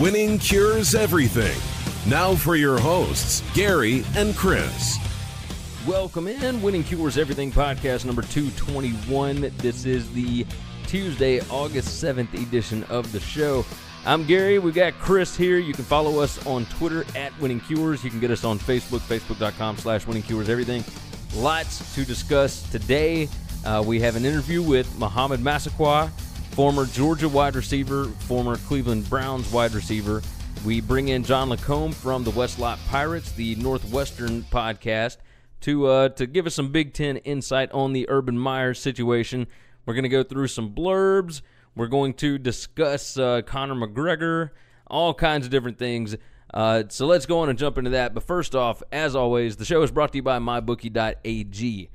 Winning cures everything. Now for your hosts, Gary and Chris. Welcome in, Winning Cures Everything podcast number 221. This is the Tuesday, August 7th edition of the show. I'm Gary. We've got Chris here. You can follow us on Twitter at Winning Cures. You can get us on Facebook, facebook.com slash Winning Cures Everything. Lots to discuss today. Uh, we have an interview with Mohamed Massaquoi, former Georgia wide receiver, former Cleveland Browns wide receiver. We bring in John LaCombe from the West Lot Pirates, the Northwestern podcast, to uh, to give us some Big Ten insight on the Urban Meyer situation. We're going to go through some blurbs. We're going to discuss uh, Conor McGregor, all kinds of different things. Uh, so let's go on and jump into that. But first off, as always, the show is brought to you by MyBookie.ag.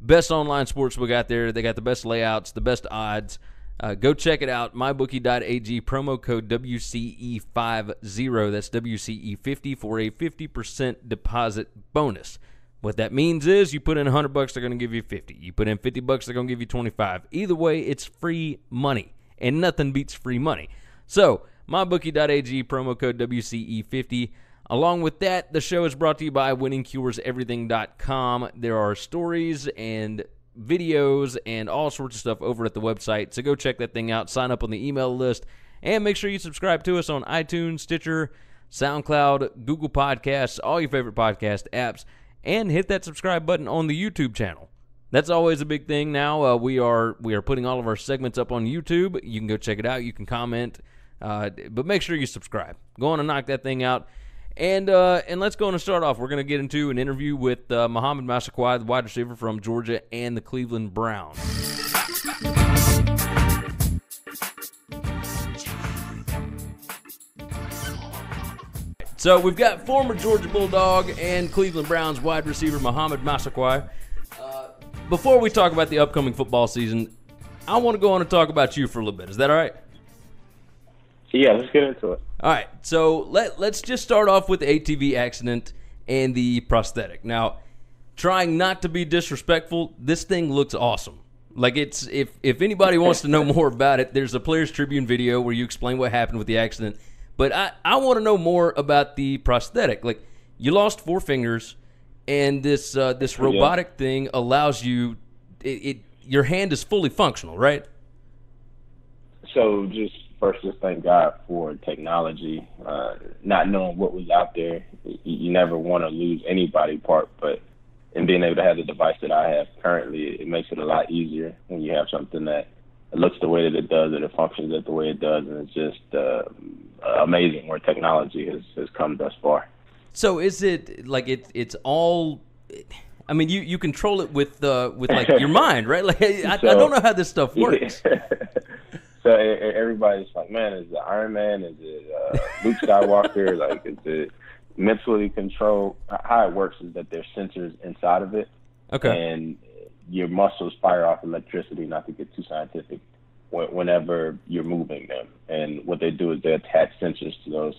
Best online sportsbook out there. They got the best layouts, the best odds. Uh, go check it out. MyBookie.ag, promo code WCE50. That's WCE50 for a 50% deposit bonus. What that means is you put in 100 bucks, they're going to give you 50. You put in 50 bucks, they're going to give you 25. Either way, it's free money, and nothing beats free money. So, mybookie.ag, promo code WCE50. Along with that, the show is brought to you by winningcureseverything.com. There are stories and videos and all sorts of stuff over at the website. So go check that thing out, sign up on the email list, and make sure you subscribe to us on iTunes, Stitcher, SoundCloud, Google Podcasts, all your favorite podcast apps, and hit that subscribe button on the YouTube channel. That's always a big thing now. Uh, we are we are putting all of our segments up on YouTube. You can go check it out. You can comment, uh, but make sure you subscribe. Go on and knock that thing out. And uh, and let's go and start off. We're going to get into an interview with uh, Mohamed Massaquoi, the wide receiver from Georgia and the Cleveland Browns. So we've got former Georgia Bulldog and Cleveland Browns wide receiver Mohamed Massaquoi. Uh, before we talk about the upcoming football season, I want to go on and talk about you for a little bit. Is that all right? Yeah, let's get into it. All right, so let let's just start off with the ATV accident and the prosthetic. Now, trying not to be disrespectful, this thing looks awesome. Like it's if if anybody wants to know more about it, there's a Players Tribune video where you explain what happened with the accident. But I I want to know more about the prosthetic. Like you lost four fingers, and this uh, this robotic yeah. thing allows you it, it your hand is fully functional, right? So just first just thank God for technology. Uh, not knowing what was out there, you, you never want to lose anybody part, but in being able to have the device that I have currently, it makes it a lot easier when you have something that looks the way that it does, and it functions the way it does, and it's just uh, amazing where technology has, has come thus far. So is it like it? It's all. I mean, you, you control it with uh, with like your mind, right? Like I, so, I don't know how this stuff works. so everybody's like, man, is it Iron Man? Is it uh, Luke Skywalker? like, is it mentally controlled? How it works is that there's sensors inside of it, okay, and your muscles fire off electricity. Not to get too scientific, whenever you're moving them, and what they do is they attach sensors to those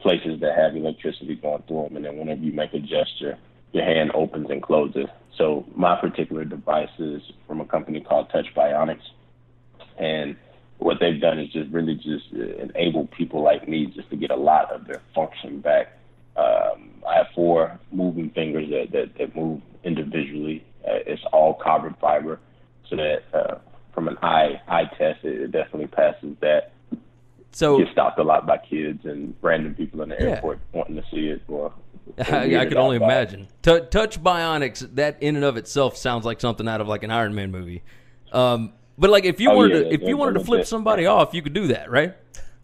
places that have electricity going through them, and then whenever you make a gesture, your hand opens and closes. So my particular device is from a company called Touch Bionics, and what they've done is just really just uh, enable people like me just to get a lot of their function back. Um, I have four moving fingers that, that, that move individually. Uh, it's all carbon fiber, so that uh, from an eye eye test, it, it definitely passes that. So get stopped a lot by kids and random people in the yeah. airport wanting to see it. Or, I, I can only imagine. T- Touch Bionics, that in and of itself sounds like something out of like an Iron Man movie. Um, but like if you oh, wanted yeah, to, if you wanted to flip somebody off, you could do that, right?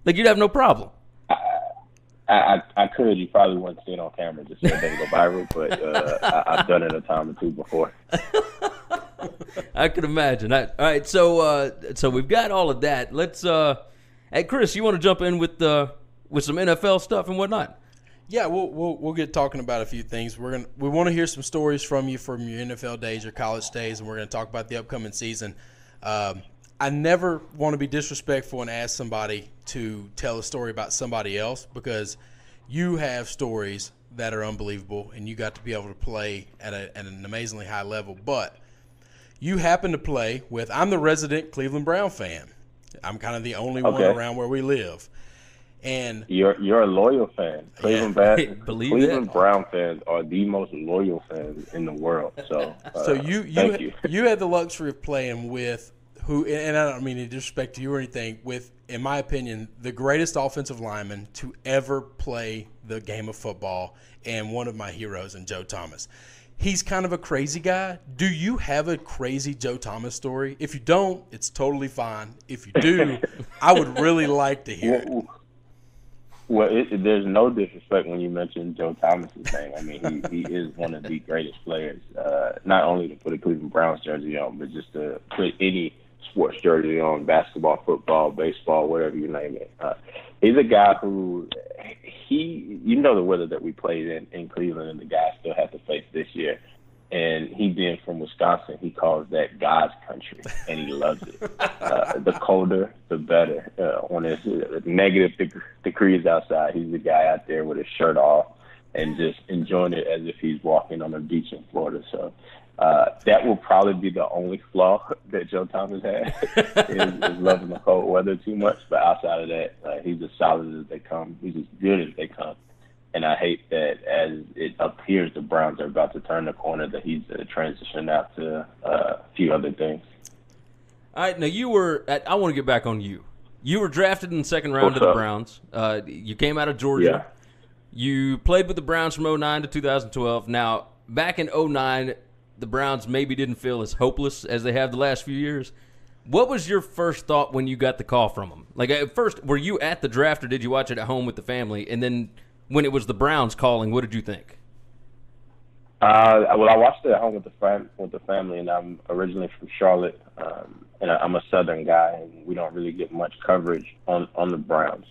Like you'd have no problem. I, I, I could. You probably wouldn't see it on camera just so it doesn't go viral, but uh, I, have done it a time or two before. I could imagine. I, all right, so uh, so we've got all of that. Let's. Uh, hey, Chris, you want to jump in with uh, with some NFL stuff and whatnot? Yeah, we'll, we'll we'll get talking about a few things. We're gonna we want to hear some stories from you from your NFL days, your college days, and we're gonna talk about the upcoming season. Um, I never want to be disrespectful and ask somebody to tell a story about somebody else because you have stories that are unbelievable and you got to be able to play at, a, at an amazingly high level. But you happen to play with, I'm the resident Cleveland Brown fan. I'm kind of the only okay. one around where we live. And You're you're a loyal fan. Cleveland Yeah. Bad, Cleveland that. Brown fans are the most loyal fans in the world. So uh, so you you you. you had the luxury of playing with who, and I don't mean to disrespect to you or anything. With, in my opinion, the greatest offensive lineman to ever play the game of football, and one of my heroes in Joe Thomas. He's kind of a crazy guy. Do you have a crazy Joe Thomas story? If you don't, it's totally fine. If you do, I would really like to hear it. Well, it, it- there's no disrespect when you mention Joe Thomas's name. I mean, he, he is one of the greatest players, uh, not only to put a Cleveland Browns jersey on, but just to put any sports jersey on, basketball, football, baseball, whatever you name it. Uh, he's a guy who he, you know, the weather that we played in in Cleveland, and the guys still have to face this year. And he being from Wisconsin, he calls that God's country, and he loves it. Uh, the colder, the better. Uh, when it's uh, negative deg- degrees outside, he's the guy out there with his shirt off and just enjoying it as if he's walking on a beach in Florida. So uh, that will probably be the only flaw that Joe Thomas has is, is loving the cold weather too much. But outside of that, uh, he's as solid as they come. He's as good as they come. And I hate that as it appears the Browns are about to turn the corner, that he's uh, transitioned out to uh, a few other things. All right, now you were. At, I want to get back on you. You were drafted in the second round What's to the up? Browns. Uh, you came out of Georgia. Yeah. You played with the Browns from 09 to 2012. Now, back in 09, the Browns maybe didn't feel as hopeless as they have the last few years. What was your first thought when you got the call from them? Like, at first, were you at the draft or did you watch it at home with the family? And then when it was the Browns calling, what did you think? Uh, well, I watched it at home with the fam- with the family, and I'm originally from Charlotte, um, and I'm a Southern guy, and we don't really get much coverage on on the Browns.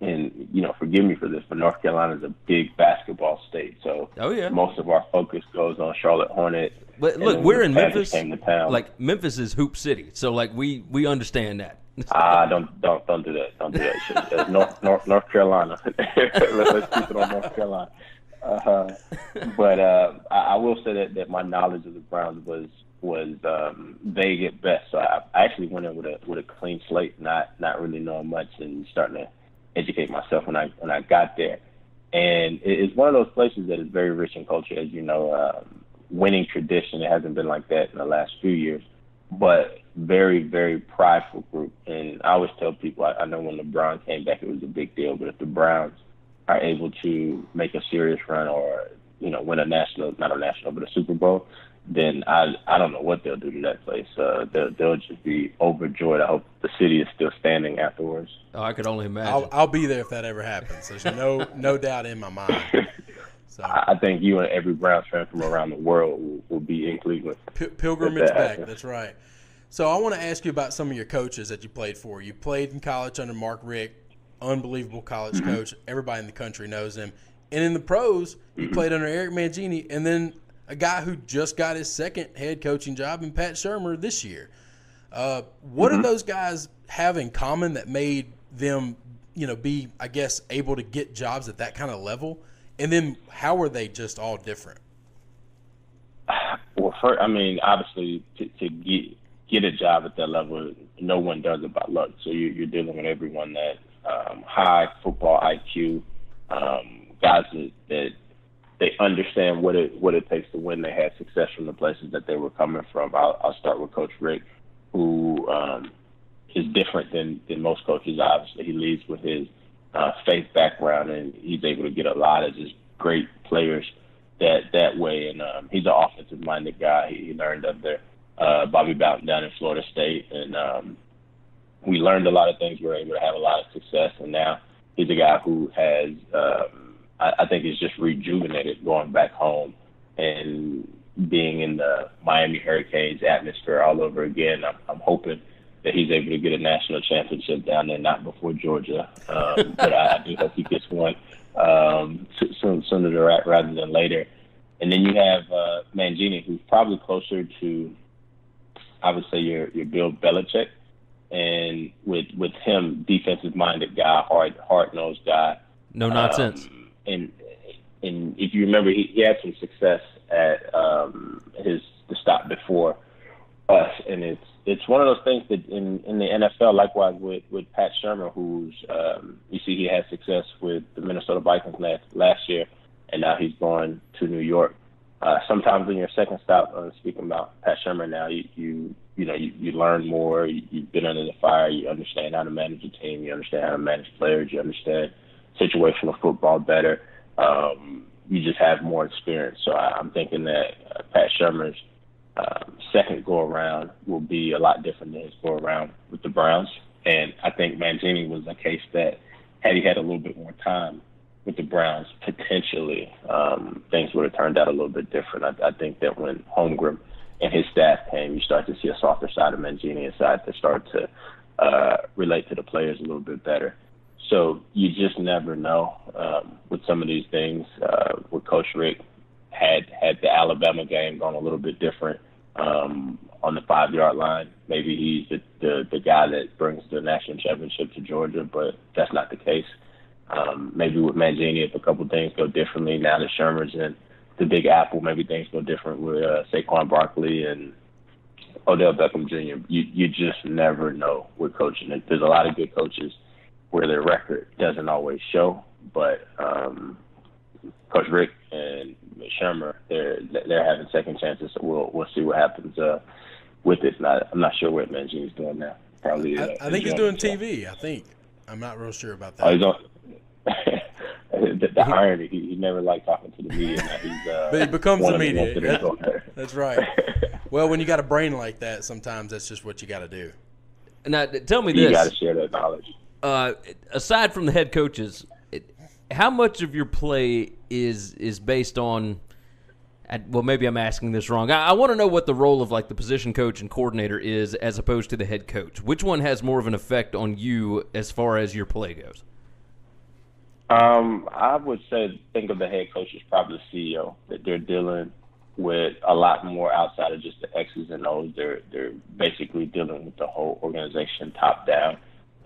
And you know, forgive me for this, but North Carolina is a big basketball state, so Oh, yeah. most of our focus goes on Charlotte Hornets. But look, we're in Memphis. Came to town. Like, Memphis is Hoop City. So, like, we, we understand that. Ah, don't don't don't do that. Don't do that. Uh, North North North Carolina. let's, let's keep it on North Carolina. Uh, but uh, I, I will say that, that my knowledge of the Browns was was um, vague at best. So I, I actually went in with a with a clean slate, not not really knowing much, and starting to educate myself when I when I got there. And it, it's one of those places that is very rich in culture, as you know. Um, winning tradition. It hasn't been like that in the last few years but very, very prideful group. And I always tell people, I, I know when the Browns came back, it was a big deal. But if the Browns are able to make a serious run or you know win a national, not a national, but a Super Bowl, then I I don't know what they'll do to that place. Uh, they'll they'll just be overjoyed. I hope the city is still standing afterwards. Oh, I could only imagine. I'll, I'll be there if that ever happens. There's no no doubt in my mind. So I think you and every Browns fan from around the world will, will be in Cleveland. P- pilgrimage that back. happens. That's right. So I want to ask you about some of your coaches that you played for. You played in college under Mark Richt, unbelievable college Mm-hmm. coach. Everybody in the country knows him. And in the pros, you Mm-hmm. played under Eric Mangini, and then a guy who just got his second head coaching job in Pat Shurmur this year. Uh, what Mm-hmm. do those guys have in common that made them, you know, be I guess able to get jobs at that kind of level? And then how are they just all different? Well, first, I mean, obviously, to, to get get a job at that level, no one does it by luck. So you, you're dealing with everyone that um, high football IQ, um, guys that, that they understand what it what it takes to win. They had success from the places that they were coming from. I'll, I'll start with Coach Richt, who um, is different than than most coaches. Obviously, he leads with his uh, faith background, and he's able to get a lot of just great players that that way. And um, he's an offensive minded guy. He, he learned under uh, Bobby Bowden down in Florida State, and um, we learned a lot of things. We were able to have a lot of success, and now he's a guy who has, um, I, I think, is just rejuvenated going back home and being in the Miami Hurricanes atmosphere all over again. I'm, I'm hoping that he's able to get a national championship down there, not before Georgia, um, but I, I do hope he gets one um, so- soon, sooner rather than later. And then you have uh, Mangini, who's probably closer to, I would say, your your Bill Belichick, and with with him, defensive minded guy, hard hard nosed guy. no nonsense. Um, and and if you remember, he, he had some success at um, his the stop before us, and it's it's one of those things that in in the NFL, likewise with with Pat Shurmur, who's um, you see he had success with the Minnesota Vikings last last year, and now he's going to New York. Uh, sometimes in your second stop, uh, speaking about Pat Shurmur now, you you you know you, you learn more. You, you've been under the fire. You understand how to manage a team. You understand how to manage players. You understand situational football better. Um, you just have more experience. So I, I'm thinking that uh, Pat Shurmur's um, second go around will be a lot different than his go around with the Browns. And I think Mangini was a case that had he had a little bit more time with the Browns, potentially um, things would have turned out a little bit different. I, I think that when Holmgren and his staff came, you start to see a softer side of Mangini, a side that start to uh, relate to the players a little bit better. So you just never know um, with some of these things. Uh, with Coach Richt, had had the Alabama game gone a little bit different um, on the five yard line, maybe he's the, the the guy that brings the national championship to Georgia, but that's not the case. Um, maybe with Mangini, if a couple things go differently now that Shurmur's in the Big Apple, maybe things go different with uh, Saquon Barkley and Odell Beckham Jr. You you just never know with coaching. There's a lot of good coaches where their record doesn't always show, but um, Coach Richt and Shurmur, they're they're having second chances. So we'll we'll see what happens uh, with it. Not, I'm not sure what Mangini's doing now. Probably. Uh, I, I think he's doing TV. I think. I'm not real sure about that. Oh, he's on. the, the irony, he, he never liked talking to the media. Now he's, uh, but he becomes the media. That, that's right. well, when you got a brain like that, sometimes that's just what you got to do. Now, tell me you this. You got to share that knowledge. Uh, aside from the head coaches, how much of your play is is based on? Well, maybe I'm asking this wrong. I, I want to know what the role of like the position coach and coordinator is, as opposed to the head coach. Which one has more of an effect on you as far as your play goes? Um, I would say think of the head coach as probably the CEO that they're dealing with a lot more outside of just the X's and O's. They're they're basically dealing with the whole organization top down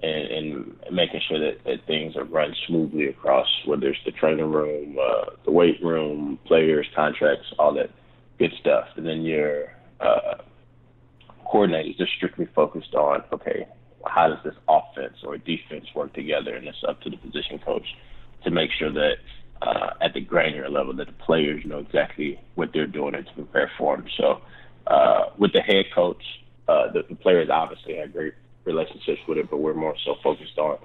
and, and making sure that, that things are run smoothly across, whether it's the training room, uh, the weight room, players, contracts, all that good stuff. And then your uh, coordinators are strictly focused on, okay, how does this offense or defense work together? And it's up to the position coach to make sure that uh, at the granular level that the players know exactly what they're doing and to prepare for them. So uh, with the head coach, uh, the, the players obviously have great relationships with it, but we're more so focused on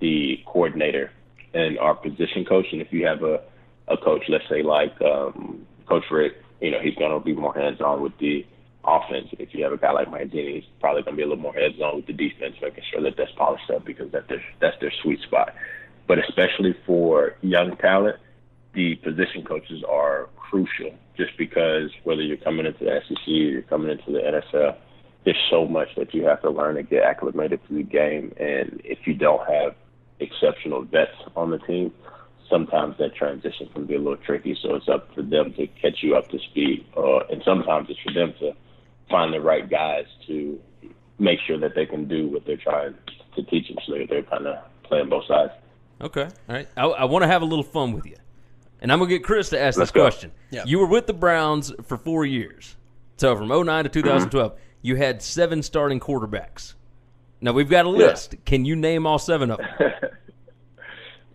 the coordinator and our position coach. And if you have a, a coach, let's say like um, Coach Richt, you know, he's going to be more hands on with the offense. If you have a guy like Mangini, he's probably going to be a little more hands on with the defense, making sure that that's polished up because that's their, that's their sweet spot. But especially for young talent, the position coaches are crucial just because whether you're coming into the SEC or you're coming into the NFL, there's so much that you have to learn to get acclimated to the game. And if you don't have exceptional vets on the team, sometimes that transition can be a little tricky. So it's up for them to catch you up to speed, uh, and sometimes it's for them to find the right guys to make sure that they can do what they're trying to teach them. So they're kind of playing both sides. Okay, all right. I, I want to have a little fun with you, and I'm gonna get Chris to ask Let's this go. question. Yeah. You were with the Browns for four years, so from 09 to 2012, Mm-hmm. You had seven starting quarterbacks. Now we've got a list. Can you name all seven of them?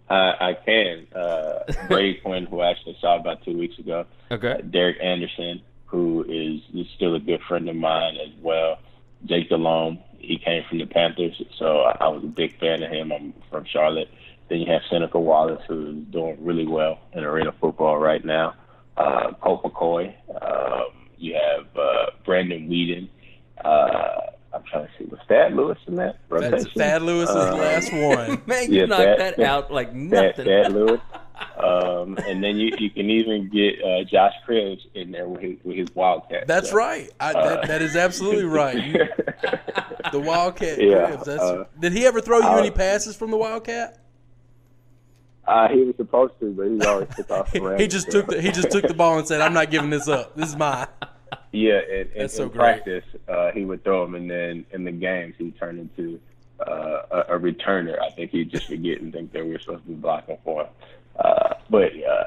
I, I can. Uh, Brady Quinn, who I actually saw about two weeks ago. Okay. Uh, Derek Anderson, who is, is still a good friend of mine as well. Jake Delhomme, he came from the Panthers, so I, I was a big fan of him. I'm from Charlotte. Then you have Seneca Wallace, who's doing really well in arena football right now. Uh, Colt McCoy. Um, you have uh, Brandon Weeden. Uh, I'm trying to see. Was Thad Lewis in that That's rotation? Thad Lewis's Um, last one. Man, you Yeah, knocked that- that, out like nothing. Thad Lewis. Um, and then you, you can even get uh, Josh Cribbs in there with his, with his Wildcat. That's So, right. I, that, that is absolutely right. You- the Wildcat Yeah, Cribbs. That's, uh, did he ever throw you uh, any passes from the Wildcat? Uh, he was supposed to, but he always took off. the He just took the he just took the ball and said, "I'm not giving this up. This is mine." Yeah, and, and so in great. practice, uh, he would throw them, and then in the games, he turned into uh, a, a returner. I think he'd just forget and think that we were supposed to be blocking for him. Uh, but uh,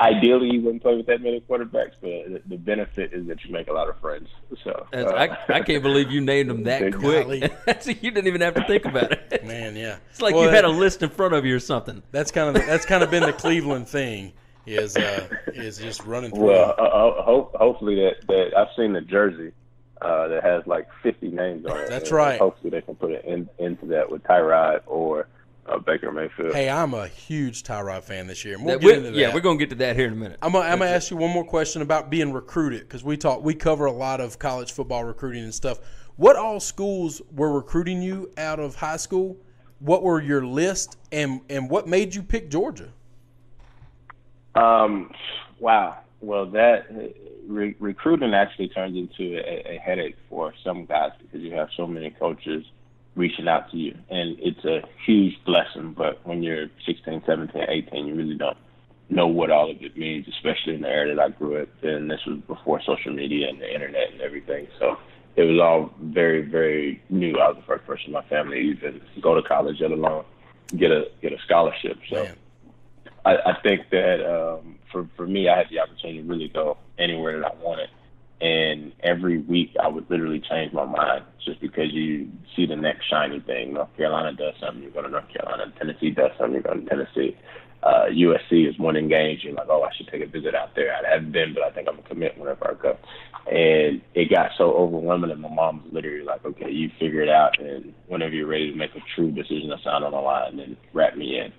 ideally, you wouldn't play with that many quarterbacks. But the benefit is that you make a lot of friends. So uh, I, I can't believe you named them that quick. you didn't even have to think about it. Man, yeah, it's like well, you had a list in front of you or something. That's kind of that's kind of been the Cleveland thing. Is uh, is just running through. Well, uh, hope, hopefully that, that I've seen the jersey uh, that has like 50 names on it. That's right. Hopefully they can put it in, into that with Tyrod or uh, Baker Mayfield. Hey, I'm a huge Tyrod fan this year. We'll get into that. Yeah, we're gonna get to that here in a minute. I'm gonna, I'm gonna ask you one more question about being recruited because we talk we cover a lot of college football recruiting and stuff. What all schools were recruiting you out of high school? What were your list and and what made you pick Georgia? Um, wow. Well, that re- recruiting actually turns into a, a headache for some guys because you have so many coaches reaching out to you. And it's a huge blessing, but when you're 16, 17, 18, you really don't know what all of it means, especially in the era that I grew up in. This was before social media and the internet and everything. So it was all very, very new. I was the first person in my family to even go to college, let alone get a get a scholarship. So I, I think that um, for for me, I had the opportunity to really go anywhere that I wanted and every week I would literally change my mind just because you see the next shiny thing. North Carolina does something, you go to North Carolina. Tennessee does something, you go to Tennessee. Uh, USC is winning games. You're like, oh, I should take a visit out there. I haven't been, but I think I'm gonna commit whenever I go. And it got so overwhelming that my mom was literally like, okay, you figure it out, and whenever you're ready to make a true decision to sign on the line, then wrap me in.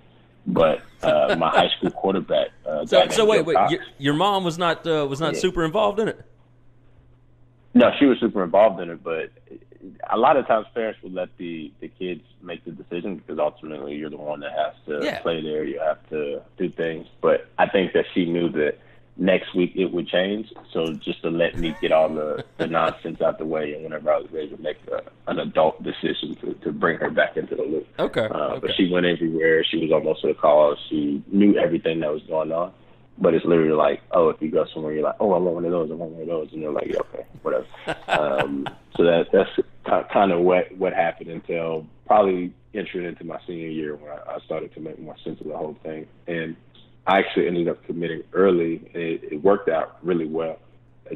But uh, my high school quarterback. Uh, so, so wait, wait, your, your, mom was not uh, was not yeah. super involved in it. No, she was super involved in it, but a lot of times parents will let the the kids make the decision because ultimately you're the one that has to yeah. play there. You have to do things. But I think that she knew that next week it would change. So just to let me get all the, the nonsense out the way, and whenever I was ready to make a, an adult decision to, to bring her back into the loop. Okay. Uh, okay. But she went everywhere. She was almost to the calls. She knew everything that was going on. But it's literally like, oh, if you go somewhere, you're like, oh, I want one of those, I want one of those, and they're like, yeah, okay, whatever. um, so that that's kind of what what happened until probably entering into my senior year when I, I started to make more sense of the whole thing, and I actually ended up committing early. And it, it worked out really well.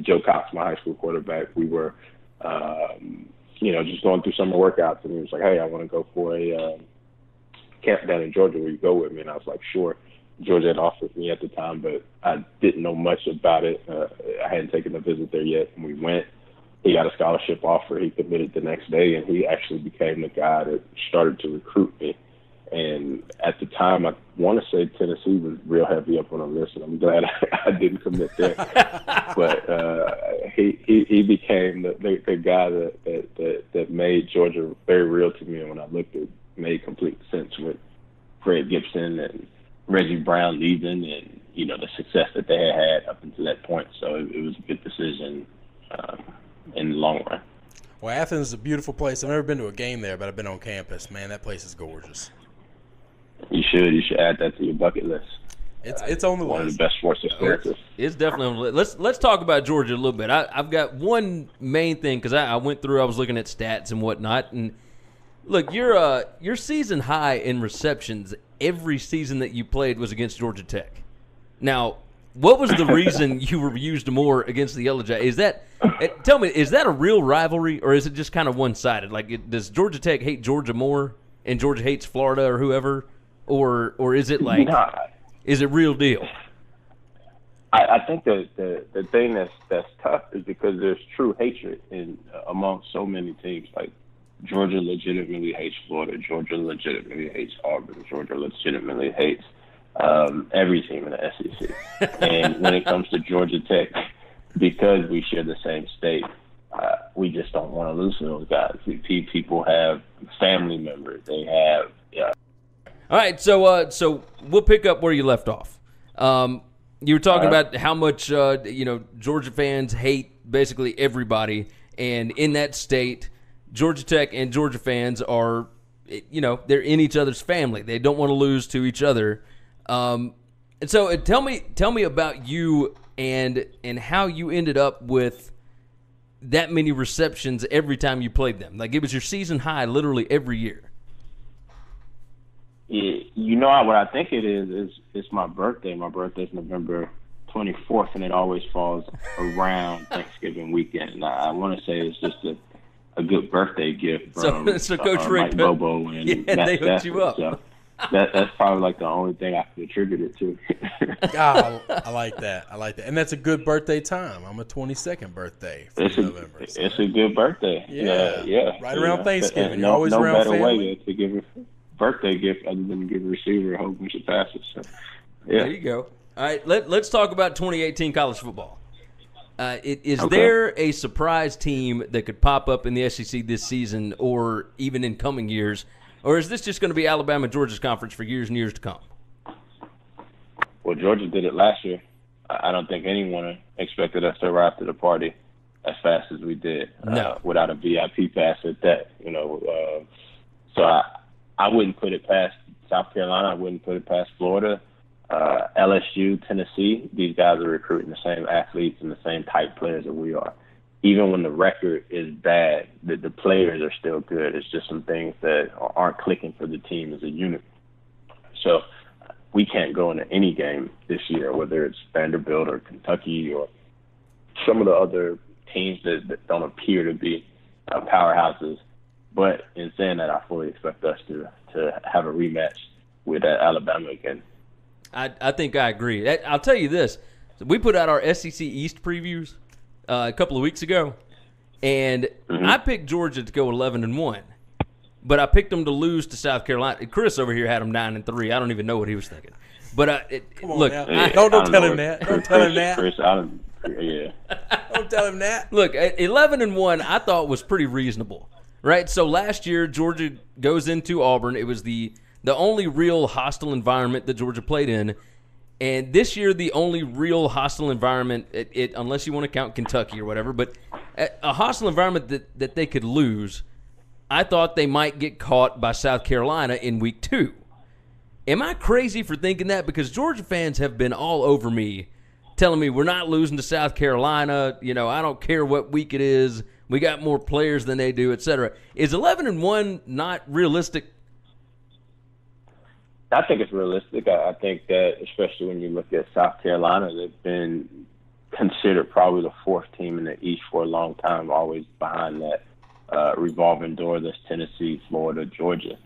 Joe Cox, my high school quarterback, we were, um, you know, just going through summer workouts, and he was like, hey, I want to go for a um, camp down in Georgia. Will you go with me? And I was like, sure. Georgia had offered me at the time, but I didn't know much about it. Uh, I hadn't taken a visit there yet, and we went. He got a scholarship offer. He committed the next day, and he actually became the guy that started to recruit me. And at the time, I want to say Tennessee was real heavy up on the list, and I'm glad I, I didn't commit there. but uh, he, he he became the, the, the guy that, that that made Georgia very real to me. And when I looked, it made complete sense with Fred Gibson and Reggie Brown leaving and you know the success that they had had up until that point. So it, it was a good decision um, in the long run. Well, Athens is a beautiful place. I've never been to a game there, but I've been on campus. Man, that place is gorgeous. You should. You should add that to your bucket list. It's it's on the one list. of the best sports experiences. It's, it's definitely on the list. Let's let's talk about Georgia a little bit. I, I've got one main thing because I, I, went through. I was looking at stats and whatnot, and look, your uh your season high in receptions every season that you played was against Georgia Tech. Now, what was the reason you were used more against the Yellow Jackets? Is that eh, tell me, is that a real rivalry or is it just kind of one sided? Like, it, does Georgia Tech hate Georgia more, and Georgia hates Florida or whoever, or or is it like, nah. is it real deal? I, I think that the the thing that's that's tough is because there's true hatred in uh, among so many teams. Like Georgia legitimately hates Florida. Georgia legitimately hates Auburn. Georgia legitimately hates um, every team in the SEC. and when it comes to Georgia Tech, because we share the same state, uh, we just don't want to lose to those guys. People have family members. They have. Yeah. All right, so uh, so we'll pick up where you left off. Um, you were talking uh, about how much uh, you know Georgia fans hate basically everybody, and in that state, Georgia Tech and Georgia fans are, you know, they're in each other's family. They don't want to lose to each other. Um, and so, uh, tell me, tell me about you and and how you ended up with that many receptions every time you played them. Like it was your season high, literally every year. You know what I think it is is it's my birthday. My birthday's November 24th, and it always falls around Thanksgiving weekend. And I, I want to say it's just a, a good birthday gift from so, so Coach uh, Richt Mike Bobo and yeah, Matt they hooked you up. So that, that's probably like the only thing I can attribute it to. Ah, I, I like that. I like that, and that's a good birthday time. I'm a 22nd birthday for it's a November. so- it's a good birthday. Yeah. yeah. Right around Yeah. Thanksgiving. And You're No, always no around better family. way to, to give a birthday gift other than give a receiver a whole bunch of passes. So, yeah. There you go. All right, let, let's talk about 2018 college football. Uh, it, is Okay. there a surprise team that could pop up in the SEC this season or even in coming years? Or is this just going to be Alabama Georgia's conference for years and years to come? Well, Georgia did it last year. I I don't think anyone expected us to arrive to the party as fast as we did No. uh, without a VIP pass at that. You know, uh, so I I wouldn't put it past South Carolina. I wouldn't put it past Florida, uh, LSU, Tennessee. These guys are recruiting the same athletes and the same type players that we are. Even when the record is bad, the, the players are still good. It's just some things that aren't clicking for the team as a unit. So we can't go into any game this year, whether it's Vanderbilt or Kentucky or some of the other teams that, that don't appear to be uh, powerhouses. But in saying that, I fully expect us to to have a rematch with uh, Alabama again. I, I think I agree. I- I'll tell you this: we put out our SEC East previews uh, a couple of weeks ago, and I picked Georgia to go eleven and one, but I picked them to lose to South Carolina. Chris over here had them nine and three. I don't even know what he was thinking. But uh, it, Come on look, now. I- Don't- don't I tell know him that. Don't tell him that. Chris, I don't, yeah. Don't tell him that. Look, 11 and 1 I thought was pretty reasonable. Right? So last year Georgia goes into Auburn. It was the the only real hostile environment that Georgia played in. And this year the only real hostile environment it, it unless you want to count Kentucky or whatever, but a, hostile environment that that they could lose. I thought they might get caught by South Carolina in week 2. Am I crazy for thinking that? Because Georgia fans have been all over me, telling me we're not losing to South Carolina. You know, I don't care what week it is. We got more players than they do, etc. Is eleven and one not realistic? I think it's realistic. I, I think that, especially when you look at South Carolina, they've been considered probably the fourth team in the East for a long time, always behind that uh, revolving door that's Tennessee, Florida, Georgia.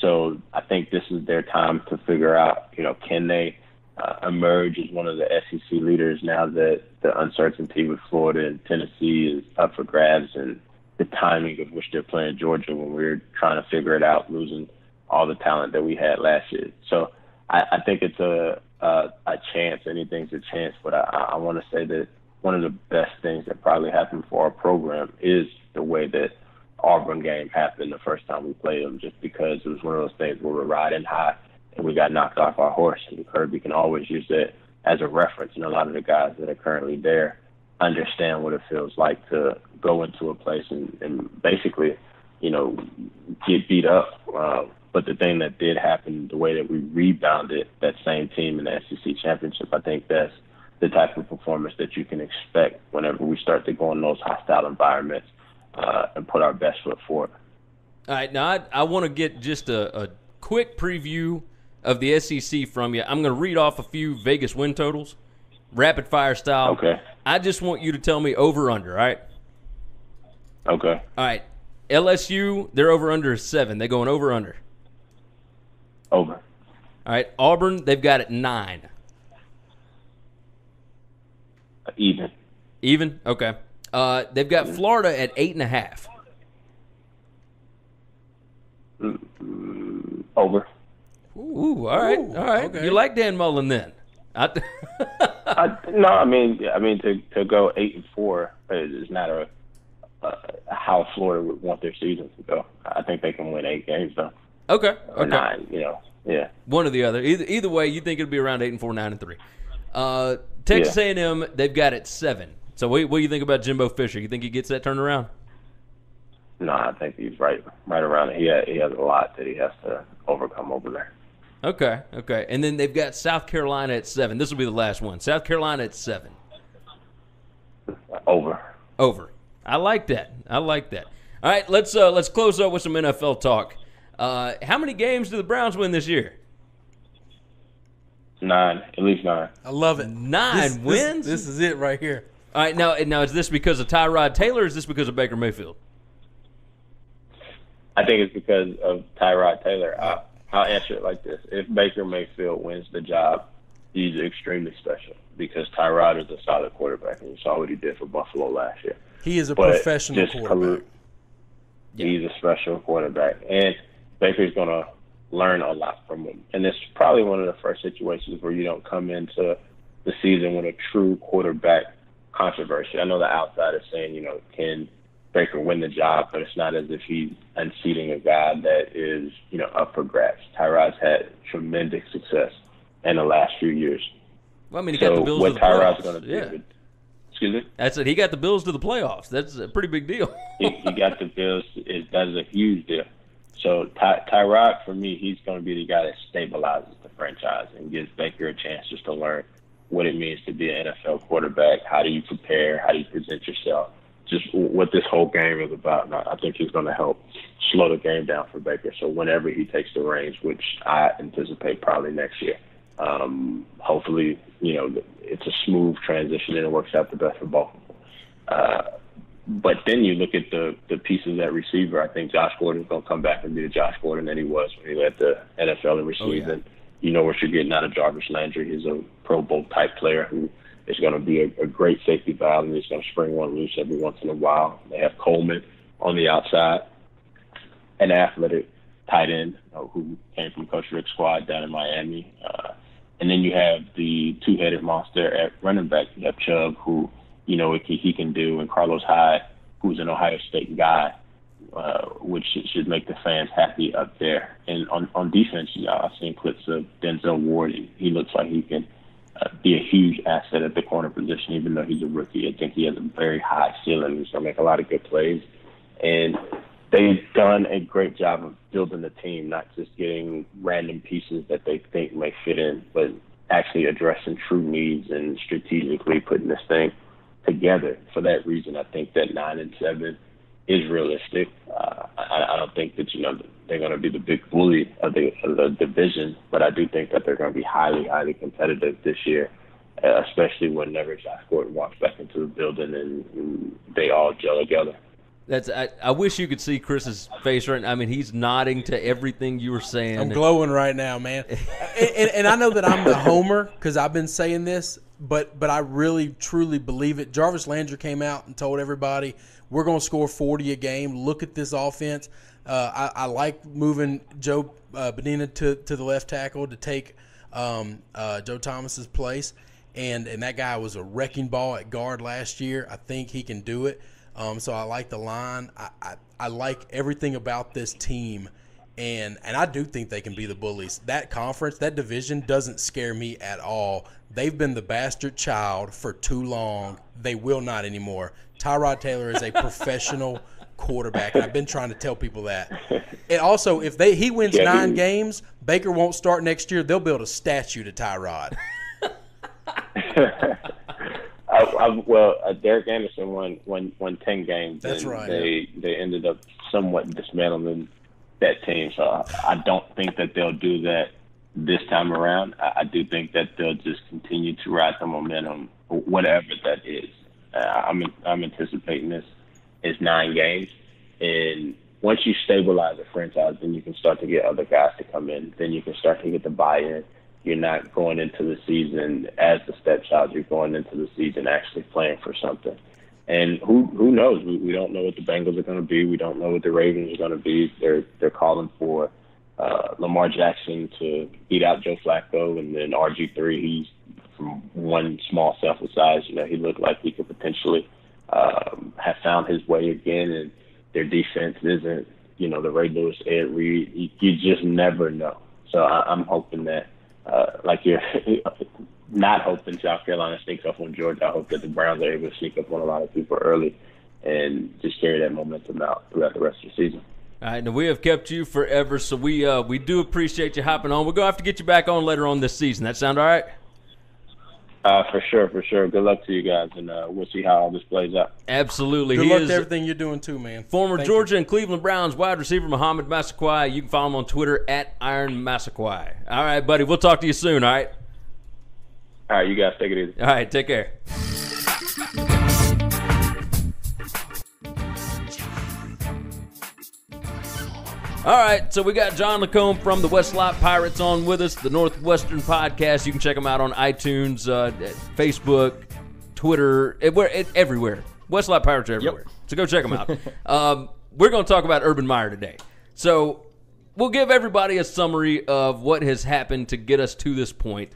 So I think this is their time to figure out, you know, can they uh, emerge as one of the SEC leaders now that the uncertainty with Florida and Tennessee is up for grabs and the timing of which they're playing Georgia when we are trying to figure it out, losing all the talent that we had last year. So I, I think it's a, a a chance. Anything's a chance, but I, I want to say that one of the best things that probably happened for our program is the way that Auburn game happened the first time we played them, just because it was one of those things where we're riding high and we got knocked off our horse. And Kirby can always use that as a reference, and a lot of the guys that are currently there understand what it feels like to go into a place and, and basically, you know, get beat up. Uh, but the thing that did happen, the way that we rebounded that same team in the SEC championship, I think that's the type of performance that you can expect whenever we start to go in those hostile environments uh, and put our best foot forward. All right, now I, I want to get just a, a quick preview of the SEC from you. I'm going to read off a few Vegas win totals, rapid fire style. Okay. I just want you to tell me over under. All right. Okay. All right. LSU, they're over under seven. They're going over under. Over. All right. Auburn, they've got it nine. Even. Even? Okay. Uh, they've got Florida at eight and a half. Over. Ooh, all right, Ooh, all right. okay. You like Dan Mullen then? I, I, no, I mean, I mean to to go eight and four is not a uh, how Florida would want their season to go. I think they can win eight games though, okay, or okay. nine. You know, yeah. One or the other. Either either way, you think it'll be around eight and four, nine and three. Uh, Texas Yeah. A&M, they've got it seven. So what, what do you think about Jimbo Fisher? You think he gets that turned around? No, I think he's right right around it. He ha he has a lot that he has to overcome over there. Okay, okay. And then they've got South Carolina at seven. This will be the last one. South Carolina at seven. Over. Over. I like that. I like that. All right, let's uh, let's close up with some NFL talk. Uh, how many games do the Browns win this year? Nine, at least nine. I love it. Nine This- this- wins? This, is it right here. All right, now now is this because of Tyrod Taylor? or Is this because of Baker Mayfield? I think it's because of Tyrod Taylor. I, I'll answer it like this: If Baker Mayfield wins the job, he's extremely special because Tyrod is a solid quarterback, and you saw what he did for Buffalo last year. He is a But professional quarterback. collu- He's a special quarterback, and Baker's going to learn a lot from him. And it's probably one of the first situations where you don't come into the season with a true quarterback controversy. I know the outside is saying, you know, can Baker win the job, but it's not as if he's unseating a guy that is, you know, up for grabs. Tyrod's had tremendous success in the last few years. Well, I mean, he got the Bills what to the Tyrod's playoffs. going to do? yeah, Excuse me. that's it. He got the Bills to the playoffs. That's a pretty big deal. he, he got the Bills. Is that is a huge deal. So Ty, Tyrod, for me, he's going to be the guy that stabilizes the franchise and gives Baker a chance just to learn what it means to be an NFL quarterback. How do you prepare? How do you present yourself? Just what this whole game is about. And I think he's going to help slow the game down for Baker. So whenever he takes the reins, which I anticipate probably next year, um, hopefully, you know, it's a smooth transition and it works out the best for both. of them. Uh, but then you look at the the pieces at receiver. I think Josh Gordon's going to come back and be the Josh Gordon that he was when he led the NFL in receiving. You know what you're getting out of Jarvis Landry. He's a Pro Bowl type player who is going to be a, a great safety valve and he's going to spring one loose every once in a while. They have Coleman on the outside, an athletic tight end uh, who came from Coach Richt's squad down in Miami. Uh, and then you have the two-headed monster at running back. You have Chubb, who you know he he can do, and Carlos Hyde, who's an Ohio State guy, uh, which should, make the fans happy up there. And on on defense, you know, I've seen clips of Denzel Ward, he looks like he can uh, be a huge asset at the corner position, even though he's a rookie. I think he has a very high ceiling. He's going to make a lot of good plays, and they've done a great job of building the team, not just getting random pieces that they think may fit in, but actually addressing true needs and strategically putting this thing together. For that reason, I think that nine and seven is realistic. Uh, I, I don't think that you know they're going to be the big bully of the, of the division, but I do think that they're going to be highly, highly competitive this year, uh, especially whenever Josh Gordon walks back into the building and, and they all gel together. That's. I, I wish you could see Chris's face right now. I mean, he's nodding to everything you were saying. I'm glowing right now, man. and, and, and I know that I'm the homer because I've been saying this, but but I really truly believe it. Jarvis Landry came out and told everybody we're going to score 40 a game. Look at this offense. Uh, I, I like moving Joe uh, Bitonio to, to the left tackle to take um, uh, Joe Thomas's place, and and that guy was a wrecking ball at guard last year. I think he can do it. Um, so I like the line. I, I, I like everything about this team and and I do think they can be the bullies. That conference, that division doesn't scare me at all. They've been the bastard child for too long. They will not anymore. Tyrod Taylor is a professional quarterback, I've been trying to tell people that. And also, if they he wins Yeah, nine he- games, Baker won't start next year. They'll build a statue to Tyrod. I, I, well, uh, Derek Anderson won, won won ten games. That's right. They they ended up somewhat dismantling that team. So I, I don't think that they'll do that this time around. I, I do think that they'll just continue to ride the momentum, whatever that is. Uh, I'm I'm anticipating this is nine games, and once you stabilize a franchise, then you can start to get other guys to come in. Then you can start to get the buy-in. You're not going into the season as the stepchild. You're going into the season actually playing for something. And who who knows? We, we don't know what the Bengals are going to be. We don't know what the Ravens are going to be. They're they're calling for uh, Lamar Jackson to beat out Joe Flacco, and then RG three. He's from one small sample size. You know, he looked like he could potentially um, have found his way again. And their defense isn't, you know, the Ray Lewis, Ed Reed. You, you just never know. So I, I'm hoping that, uh, like you're not hoping South Carolina sneaks up on Georgia. I hope that the Browns are able to sneak up on a lot of people early and just carry that momentum out throughout the rest of the season. All right, and we have kept you forever, so we uh, we do appreciate you hopping on. We're gonna have to get you back on later on this season. That sound all right? Uh, for sure, for sure. Good luck to you guys, and uh, we'll see how all this plays out. Absolutely. Good he luck is to everything you're doing too, man. former Thank Georgia and Cleveland Browns wide receiver Mohamed Massaquoi. You can follow him on Twitter at Iron Massaquoi. All right, buddy. We'll talk to you soon. All right. All right, you guys take it easy. All right. Take care. All right, so we got John LaCombe from the West Lot Pirates on with us, the Northwestern podcast. You can check them out on iTunes, uh, Facebook, Twitter, it, it, everywhere. West Lot Pirates are everywhere. So go check them out. um, we're going to talk about Urban Meyer today. So we'll give everybody a summary of what has happened to get us to this point.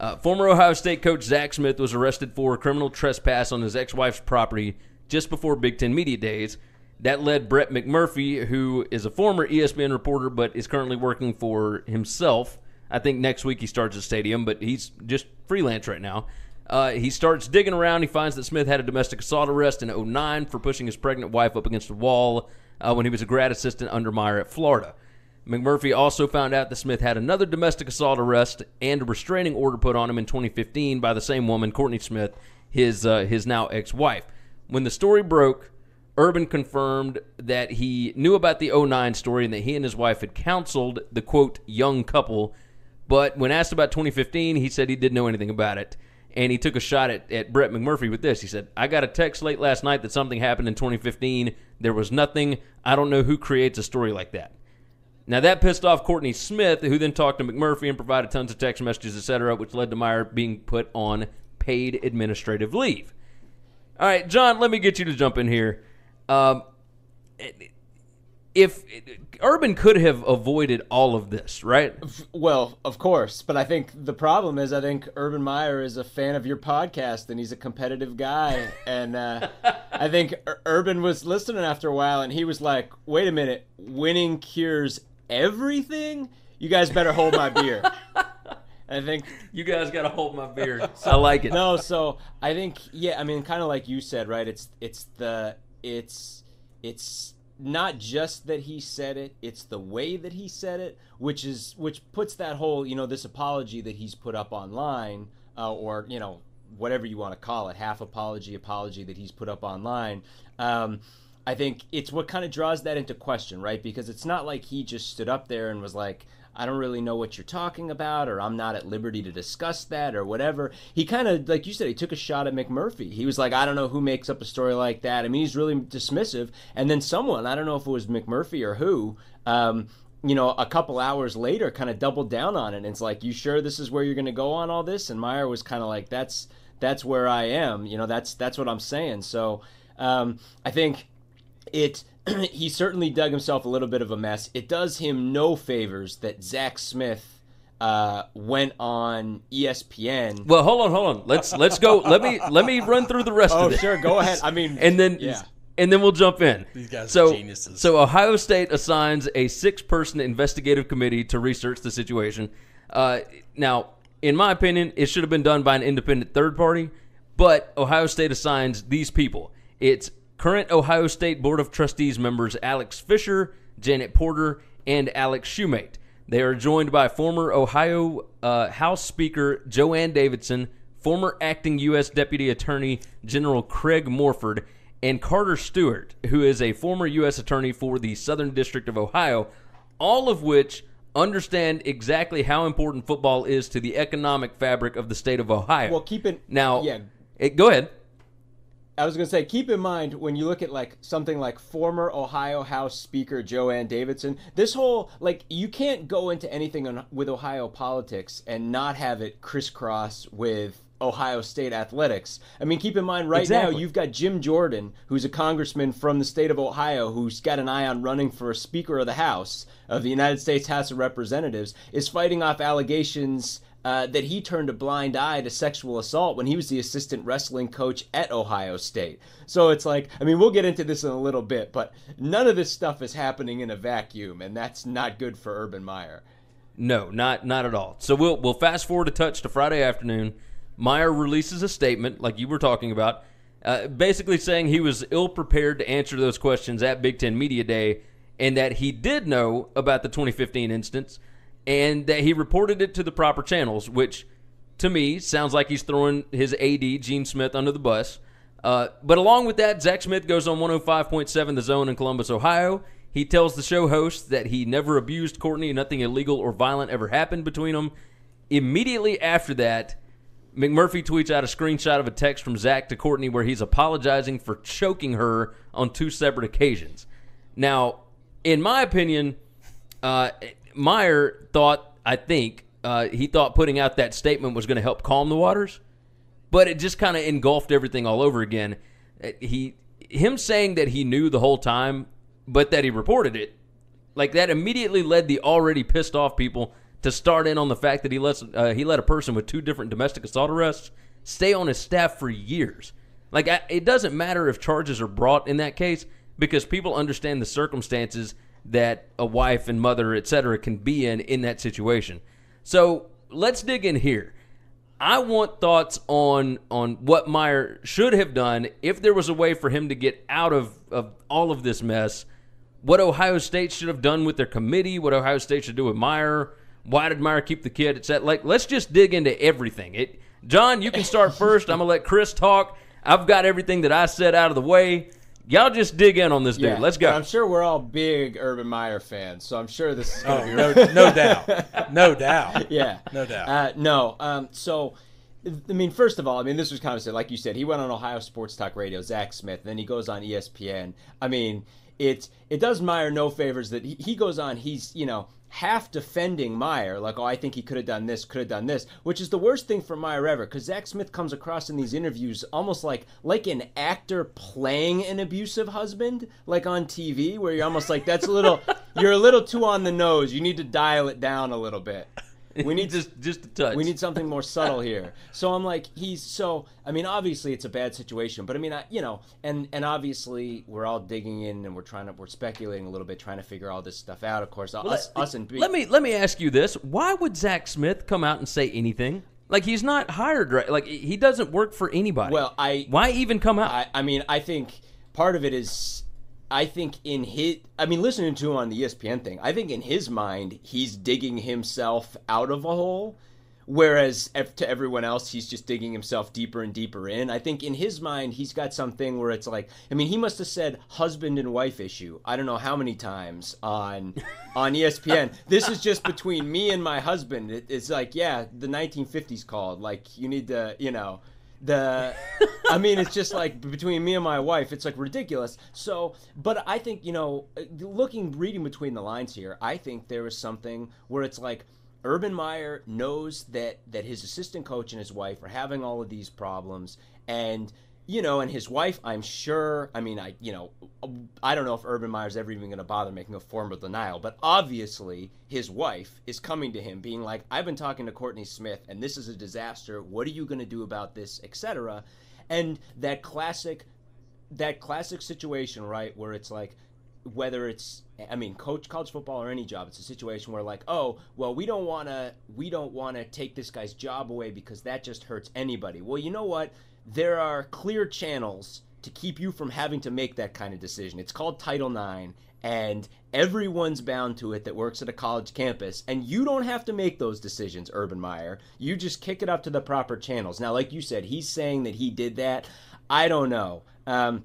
Uh, former Ohio State coach Zach Smith was arrested for criminal trespass on his ex wife's property just before Big Ten Media Days. That led Brett McMurphy, who is a former ESPN reporter but is currently working for himself. I think next week he starts at Stadium, but he's just freelance right now. Uh, he starts digging around. He finds that Smith had a domestic assault arrest in 09 for pushing his pregnant wife up against a wall uh, when he was a grad assistant under Meyer at Florida. McMurphy also found out that Smith had another domestic assault arrest and a restraining order put on him in 2015 by the same woman, Courtney Smith, his uh, his now ex-wife. When the story broke, Urban confirmed that he knew about the 09 story and that he and his wife had counseled the quote young couple. But when asked about 2015, he said he didn't know anything about it. And he took a shot at, at Brett McMurphy with this. He said, I got a text late last night that something happened in 2015. There was nothing. I don't know who creates a story like that. Now that pissed off Courtney Smith, who then talked to McMurphy and provided tons of text messages, etc., which led to Meyer being put on paid administrative leave. All right, John, let me get you to jump in here. Um, if Urban could have avoided all of this, right? Well, of course, but I think the problem is I think Urban Meyer is a fan of your podcast and he's a competitive guy, and uh, I think Urban was listening after a while and he was like, "Wait a minute, winning cures everything. You guys better hold my beer." I think You guys got to hold my beer. I like it. no, so I think yeah, I mean kind of like you said, right? It's it's the it's it's not just that he said it, it's the way that he said it, which is which puts that whole, you know, this apology that he's put up online uh, or, you know, whatever you want to call it, half apology, apology that he's put up online. Um, I think it's what kind of draws that into question, right? Because it's not like he just stood up there and was like, I don't really know what you're talking about, or I'm not at liberty to discuss that, or whatever. He kind of, like you said, he took a shot at McMurphy. He was like, I don't know who makes up a story like that. I mean, he's really dismissive. And then someone, I don't know if it was McMurphy or who, um, you know, a couple hours later, kind of doubled down on it. And it's like, you sure this is where you're going to go on all this? And Meyer was kind of like, that's that's where I am. You know, that's that's what I'm saying. So um, I think it he certainly dug himself a little bit of a mess. It does him no favors that Zach Smith uh, went on ESPN. Well, hold on, hold on. Let's let's go. Let me let me run through the rest oh, of it. sure, go ahead. I mean, and then yeah. and then we'll jump in. These guys are so, geniuses. So Ohio State assigns a six-person investigative committee to research the situation. Uh, now, in my opinion, it should have been done by an independent third party, but Ohio State assigns these people. It's current Ohio State Board of Trustees members Alex Fischer, Janet Porter, and Alex Shumate. They are joined by former Ohio uh, House Speaker Joanne Davidson, former acting U.S. Deputy Attorney General Craig Morford, and Carter Stewart, who is a former U.S. Attorney for the Southern District of Ohio, all of which understand exactly how important football is to the economic fabric of the state of Ohio. Well, keep it now, Yeah, it, go ahead. I was going to say, keep in mind when you look at like something like former Ohio House Speaker Joanne Davidson, this whole like you can't go into anything on, with Ohio politics and not have it crisscross with Ohio State athletics. I mean, keep in mind right Exactly. now you've got Jim Jordan, who's a congressman from the state of Ohio, who's got an eye on running for a Speaker of the House of the United States House of Representatives, is fighting off allegations uh, that he turned a blind eye to sexual assault when he was the assistant wrestling coach at Ohio State. So it's like, I mean, we'll get into this in a little bit, but none of this stuff is happening in a vacuum, and that's not good for Urban Meyer. No, not not at all. So we'll we'll fast forward a touch to Friday afternoon. Meyer releases a statement, like you were talking about, uh, basically saying he was ill prepared to answer those questions at Big Ten Media Day, and that he did know about the 2015 instance, and that he reported it to the proper channels, which to me, sounds like he's throwing his AD, Gene Smith, under the bus. Uh, but along with that, Zach Smith goes on 105.7 The Zone in Columbus, Ohio. He tells the show host that he never abused Courtney, nothing illegal or violent ever happened between them. Immediately after that, McMurphy tweets out a screenshot of a text from Zach to Courtney where he's apologizing for choking her on two separate occasions. Now, in my opinion, uh, Meyer thought, I think, uh, he thought putting out that statement was going to help calm the waters, but it just kind of engulfed everything all over again. Uh, he, him saying that he knew the whole time, but that he reported it, like that immediately led the already pissed off people to start in on the fact that he lets uh, he let a person with two different domestic assault arrests stay on his staff for years. Like I, it doesn't matter if charges are brought in that case because people understand the circumstances that a wife and mother, etc., can be in in that situation. So let's dig in here. I want thoughts on on what Meyer should have done if there was a way for him to get out of, of all of this mess. What Ohio State should have done with their committee, what Ohio State should do with Meyer, why did Meyer keep the kid? It's like let's just dig into everything. It, John, you can start first. I'm gonna let Chris talk. I've got everything that I said out of the way. Y'all just dig in on this dude. Yeah, Let's go. I'm sure we're all big Urban Meyer fans, so I'm sure this is going to Oh, be no, no doubt, no doubt. yeah, No doubt. Uh, no, um, so I mean, first of all, I mean, this was kind of said, like you said, he went on Ohio Sports Talk Radio, Zach Smith, then he goes on ESPN. I mean, it it does Meyer no favors that he, he goes on. He's you know half defending Meyer, like, oh, I think he could have done this, could have done this, which is the worst thing for Meyer ever, because Zach Smith comes across in these interviews almost like like an actor playing an abusive husband, like on TV, where you're almost like, that's a little, you're a little too on the nose. You need to dial it down a little bit. We need just just a touch. we need something more subtle here. So I'm like, he's so. I mean, obviously it's a bad situation, but I mean, I, you know, and and obviously we're all digging in and we're trying to we're speculating a little bit, trying to figure all this stuff out. Of course, us us and let me let me ask you this: Why would Zach Smith come out and say anything? Like he's not hired, right? Like he doesn't work for anybody. Well, I why even come out? I, I mean, I think part of it is, I think in his, I mean, listening to him on the ESPN thing, I think in his mind, he's digging himself out of a hole. Whereas to everyone else, he's just digging himself deeper and deeper in. I think in his mind, he's got something where it's like, I mean, he must have said husband and wife issue. I don't know how many times on on ESPN. this is just between me and my husband. It, it's like, yeah, the 1950s called. Like, you need to, you know, the i mean it's just like between me and my wife it's like ridiculous. So but i think you know looking reading between the lines here i think there is something where it's like urban meyer knows that that his assistant coach and his wife are having all of these problems and you know, and his wife, I'm sure. I mean, I, you know, I don't know if Urban Meyer's ever even going to bother making a formal denial, but obviously his wife is coming to him, being like, "I've been talking to Courtney Smith, and this is a disaster. What are you going to do about this, etc." And that classic, that classic situation, right, where it's like, whether it's I mean coach college football or any job it's a situation where like oh well we don't want to we don't want to take this guy's job away because that just hurts anybody. Well, you know what? There are clear channels to keep you from having to make that kind of decision. It's called Title IX and everyone's bound to it that works at a college campus and you don't have to make those decisions urban meyer you just kick it up to the proper channels now like you said he's saying that he did that i don't know um,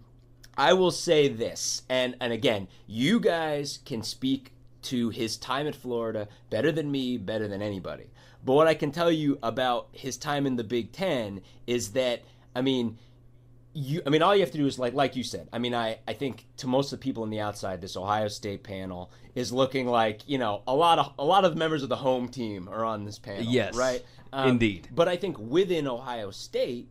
I will say this, and and again, you guys can speak to his time at Florida better than me, better than anybody. But what I can tell you about his time in the Big Ten is that I mean, you I mean all you have to do is like like you said. I mean I I think to most of the people on the outside, this Ohio State panel is looking like you know a lot of a lot of members of the home team are on this panel. Yes, right. indeed. But I think within Ohio State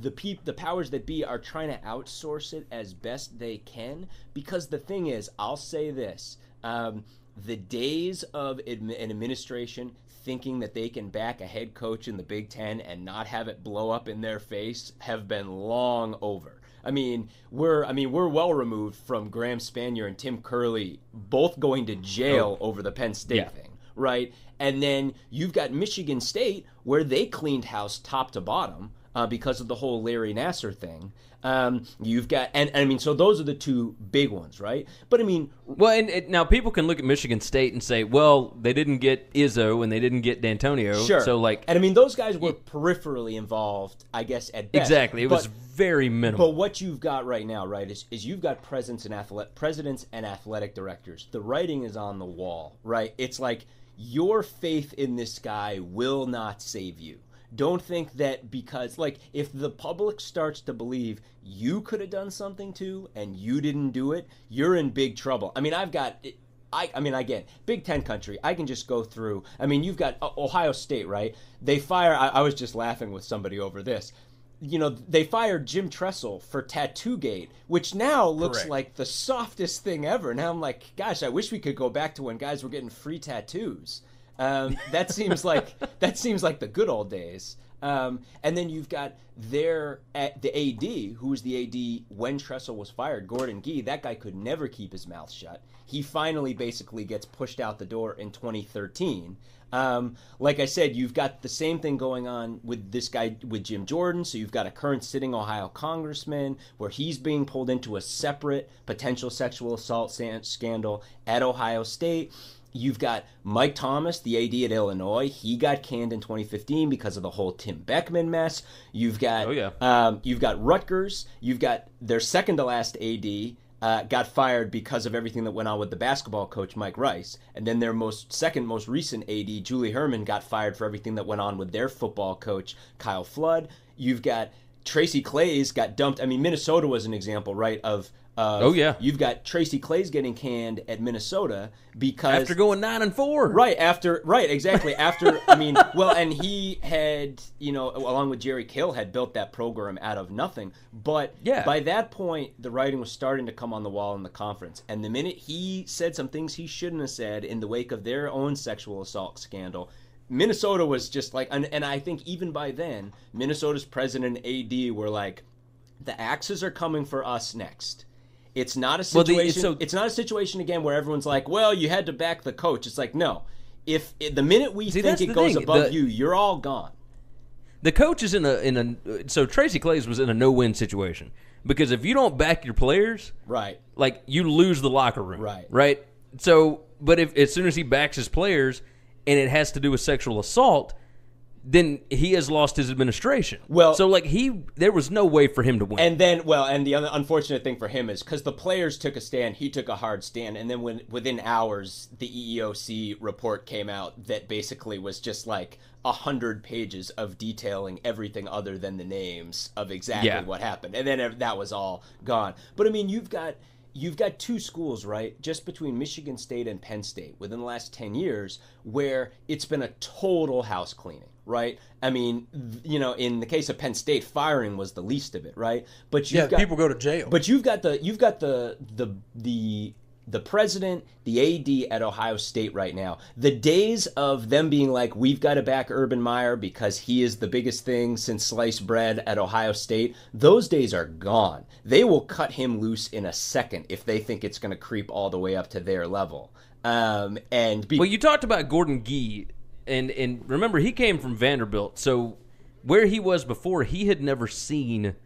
the peop, the powers that be are trying to outsource it as best they can because the thing is i'll say this um, the days of admi- an administration thinking that they can back a head coach in the big ten and not have it blow up in their face have been long over I mean, we're I mean we're well removed from Graham Spanier and Tim Curley both going to jail oh. over the Penn State Yeah. thing, right? And then you've got Michigan State where they cleaned house top to bottom. Uh, because of the whole Larry Nassar thing. Um, you've got, and, and I mean, so those are the two big ones, right? But I mean, Well, and, and now people can look at Michigan State and say, well, they didn't get Izzo and they didn't get D'Antonio. sure. So, like, and I mean, those guys were peripherally involved, I guess, at best. exactly. It was But- very minimal. But what you've got right now, right, is, is you've got presidents and athletic presidents and athletic directors. The writing is on the wall, right? It's like your faith in this guy will not save you. Don't think that because like if the public starts to believe you could have done something too and you didn't do it, you're in big trouble. I mean, I've got I, I mean, again, Big Ten country. I can just go through. I mean, you've got Ohio State, right? They fire. I, I was just laughing with somebody over this you know, they fired Jim Tressel for Tattoo Gate, which now looks Correct. like the softest thing ever. Now I'm like, gosh, I wish we could go back to when guys were getting free tattoos. Um, that seems like that seems like the good old days. Um, and then you've got their the AD, who was the AD when Tressel was fired, Gordon Gee. That guy could never keep his mouth shut. He finally basically gets pushed out the door in 2013. Um, like I said, you've got the same thing going on with this guy with Jim Jordan. So you've got a current sitting Ohio congressman where he's being pulled into a separate potential sexual assault scandal at Ohio State. You've got Mike Thomas, the AD at Illinois. He got canned in 2015 because of the whole Tim Beckman mess. You've got Oh, yeah. um, you've got Rutgers. You've got their second to last AD uh, got fired because of everything that went on with the basketball coach Mike Rice, and then their most second most recent AD Julie Hermann got fired for everything that went on with their football coach Kyle Flood. You've got Tracy Claeys got dumped. I mean, Minnesota was an example, right? Of of- Oh, yeah. you've got Tracy Claeys getting canned at Minnesota because After going nine and four, Right after, right, exactly after. I mean, well, and he had, you know, along with Jerry Kill, had built that program out of nothing. But Yeah. by that point, the writing was starting to come on the wall in the conference. And the minute he said some things he shouldn't have said in the wake of their own sexual assault scandal, Minnesota was just like, and, and I think even by then, Minnesota's president and AD were like, the axes are coming for us next. It's not a Well, the- situation. so- it's not a situation again where everyone's like, "Well, you had to back the coach." It's like, no. If the minute we See, think it goes thing. above The- you, you're all gone. the coach is in a in a so Tracy Claeys was in a no win situation because if you don't back your players, Right. like you lose the locker room, Right. Right. So, but if as soon as he backs his players, and it has to do with sexual assault, then he has lost his administration. Well- so like he, there was no way for him to win. And then, well, and the other unfortunate thing for him is because the players took a stand, he took a hard stand, and then when within hours, the EEOC report came out that basically was just like a hundred pages of detailing everything other than the names of exactly Yeah. what happened, and then that was all gone. But I mean, you've got you've got two schools, right, just between Michigan State and Penn State within the last 10 years where it's been a total house cleaning, right? I mean, th- you know, in the case of Penn State, firing was the least of it, right? But you've Yeah, got people go to jail. but you've got the you've got the the the the president, the AD at Ohio State right now. The days of them being like, we've got to back Urban Meyer because he is the biggest thing since sliced bread at Ohio State, those days are gone. They will cut him loose in a second if they think it's going to creep all the way up to their level. Um, and be- Well, you talked about Gordon Gee, and and remember he came from Vanderbilt, so where he was before, he had never seen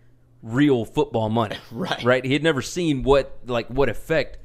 real football money. Right. Right. He had never seen what like what effect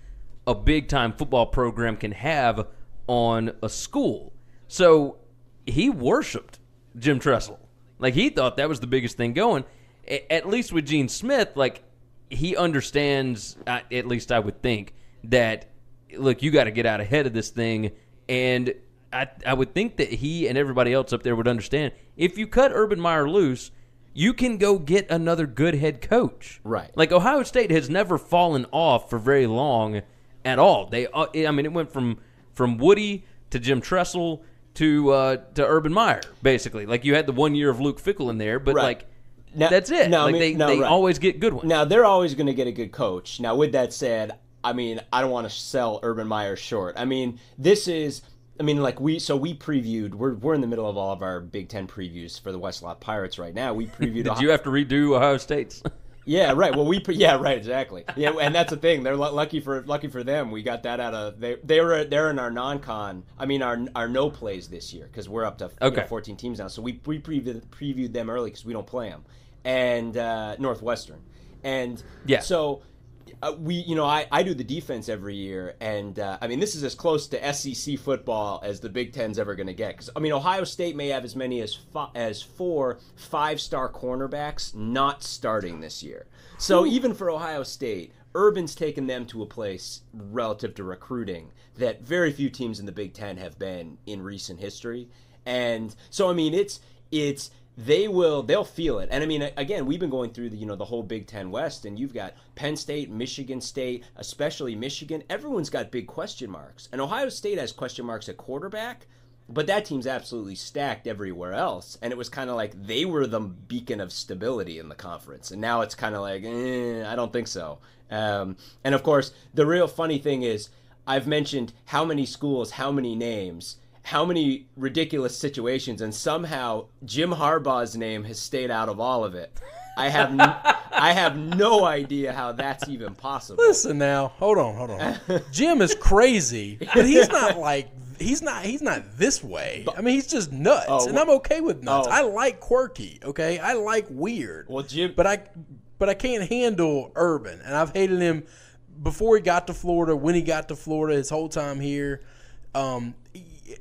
a big time football program can have on a school. So he worshipped Jim Tressel. Like he thought that was the biggest thing going. A- At least with Gene Smith, like he understands. At least I would think that look, you got to get out ahead of this thing, and I I would think that he and everybody else up there would understand if you cut Urban Meyer loose. You can go get another good head coach. Right. Like Ohio State has never fallen off for very long at all. They, uh, I mean, it went from from Woody to Jim Tressel to uh, to Urban Meyer, basically. Like you had the one year of Luke Fickell in there, but Right. like Now- that's it. no, I mean- they, no, they right. always get good ones. Now they're always going to get a good coach. Now, with that said, I mean, I don't want to sell Urban Meyer short. I mean, this is, I mean, like we, so we previewed. We're we're in the middle of all of our Big Ten previews for the West Lot Pirates right now. We previewed. Did you have to redo Ohio State's? Yeah, right. Well, we yeah, right, exactly. Yeah, and that's the thing. They're lucky for lucky for them. We got that out of they they were they're in our non-con. I mean our our no plays this year because we're up to okay. You know, 14 teams now. So we we previewed, previewed them early because we don't play them. And uh, Northwestern, and yeah. So uh, we, you know, I, I do the defense every year, and uh, I mean, this is as close to SEC football as the Big Ten's ever going to get. Because I mean, Ohio State may have as many as fi- as four five-star cornerbacks not starting this year. So even for Ohio State, Urban's taken them to a place relative to recruiting that very few teams in the Big Ten have been in recent history. And so, I mean, it's it's they will they'll feel it. And I mean, again, we've been going through the you know the whole Big Ten West, and you've got Penn State, Michigan State, especially Michigan. Everyone's got big question marks, and Ohio State has question marks at quarterback. But that team's absolutely stacked everywhere else, and it was kind of like they were the beacon of stability in the conference, and now it's kind of like eh, I don't think so. Um, and of course, the real funny thing is I've mentioned how many schools, how many names how many ridiculous situations, and somehow Jim Harbaugh's name has stayed out of all of it. I have n- I have no idea how that's even possible. Listen now, hold on, hold on. Jim is crazy, but he's not like he's not he's not this way. I mean, he's just nuts, oh, and I'm okay with nuts. Oh. I like quirky. Okay, I like weird. Well, Jim, but I but I can't handle urban, and I've hated him before he got to Florida. When he got to Florida, his whole time here. Um,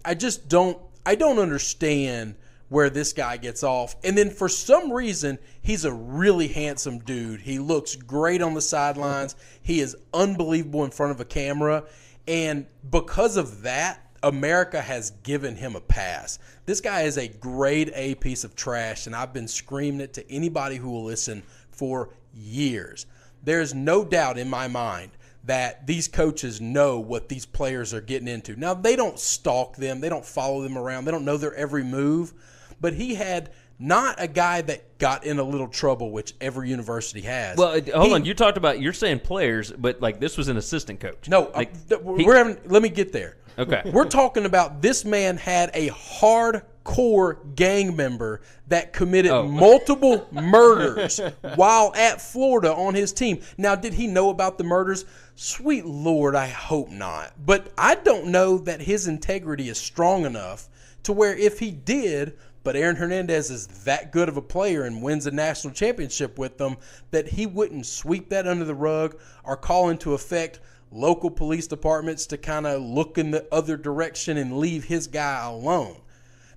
I just don't I don't understand where this guy gets off. And then for some reason, he's a really handsome dude. He looks great on the sidelines. He is unbelievable in front of a camera. And because of that, America has given him a pass. This guy is a grade A piece of trash, and I've been screaming it to anybody who will listen for years. There's no doubt in my mind that these coaches know what these players are getting into. Now, they don't stalk them, they don't follow them around, they don't know their every move, but he had not a guy that got in a little trouble, which every university has. Well, hold he, on. You talked about you're saying players, but like this was an assistant coach. No, like, uh, we're he, having. Let me get there. Okay, we're talking about this man had a hard core gang member that committed oh. multiple murders while at Florida on his team. Now, did he know about the murders? Sweet Lord, I hope not. But I don't know that his integrity is strong enough to where if he did, but Aaron Hernandez is that good of a player and wins a national championship with them, that he wouldn't sweep that under the rug or call into effect local police departments to kind of look in the other direction and leave his guy alone.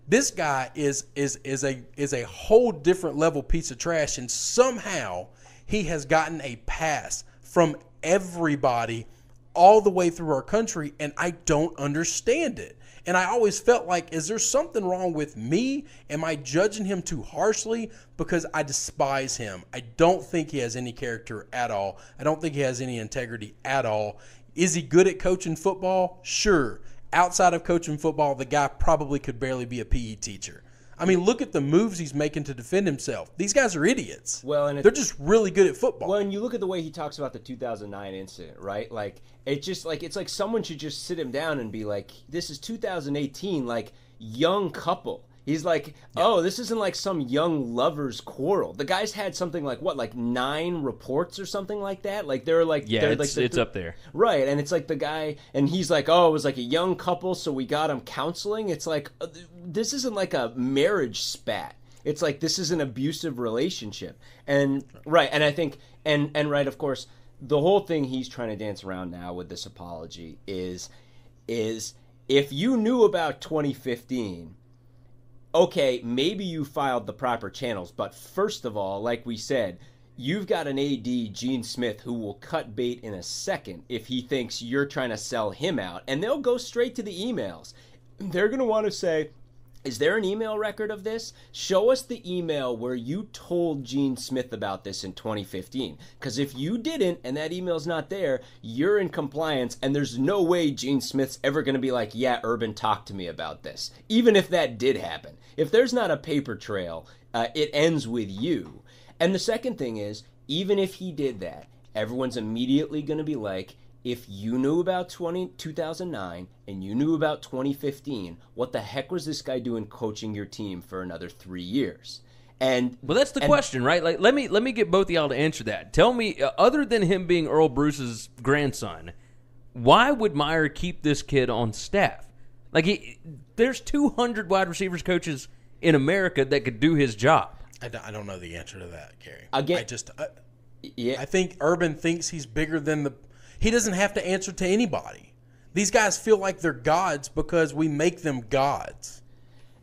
This guy is is is a is a whole different level piece of trash, and somehow he has gotten a pass from everybody all the way through our country, and I don't understand it. And I always felt like, is there something wrong with me? Am I judging him too harshly? Because I despise him. I don't think he has any character at all. I don't think he has any integrity at all. Is he good at coaching football? Sure outside of coaching football, the guy probably could barely be a PE teacher. I mean, look at the moves he's making to defend himself. These guys are idiots. Well, and they're just really good at football. Well, and you look at the way he talks about the 2009 incident, right? Like it's just like it's like someone should just sit him down and be like, "This is 2018, like young couple." He's like, oh, this isn't like some young lovers quarrel. The guy's had something like what, like nine reports or something like that. Like they're like, yeah, they're it's, like the, it's up there, right? And it's like the guy, and he's like, oh, it was like a young couple, so we got him counseling. It's like uh, this isn't like a marriage spat. It's like this is an abusive relationship, and right, and I think, and and right, of course, the whole thing he's trying to dance around now with this apology is, is if you knew about 2015 okay, maybe you filed the proper channels, but first of all, like we said, you've got an AD, Gene Smith, who will cut bait in a second if he thinks you're trying to sell him out, and they'll go straight to the emails. They're going to want to say, is there an email record of this? Show us the email where you told Gene Smith about this in 2015. Because if you didn't and that email's not there, you're in compliance, and there's no way Gene Smith's ever going to be like, yeah, Urban talk to me about this. Even if that did happen. If there's not a paper trail, uh, it ends with you. And the second thing is, even if he did that, everyone's immediately going to be like, if you knew about 20, 2009 and you knew about 2015, what the heck was this guy doing coaching your team for another three years? And Well, that's the and- question, right? Like, let me let me get both of y'all to answer that. Tell me, uh, other than him being Earle Bruce's grandson, why would Meyer keep this kid on staff? Like, he, there's 200 wide receivers coaches in America that could do his job. I don't, I don't know the answer to that, Gary. Again- I just I, Yeah, I think Urban thinks he's bigger than the. He doesn't have to answer to anybody. These guys feel like they're gods because we make them gods.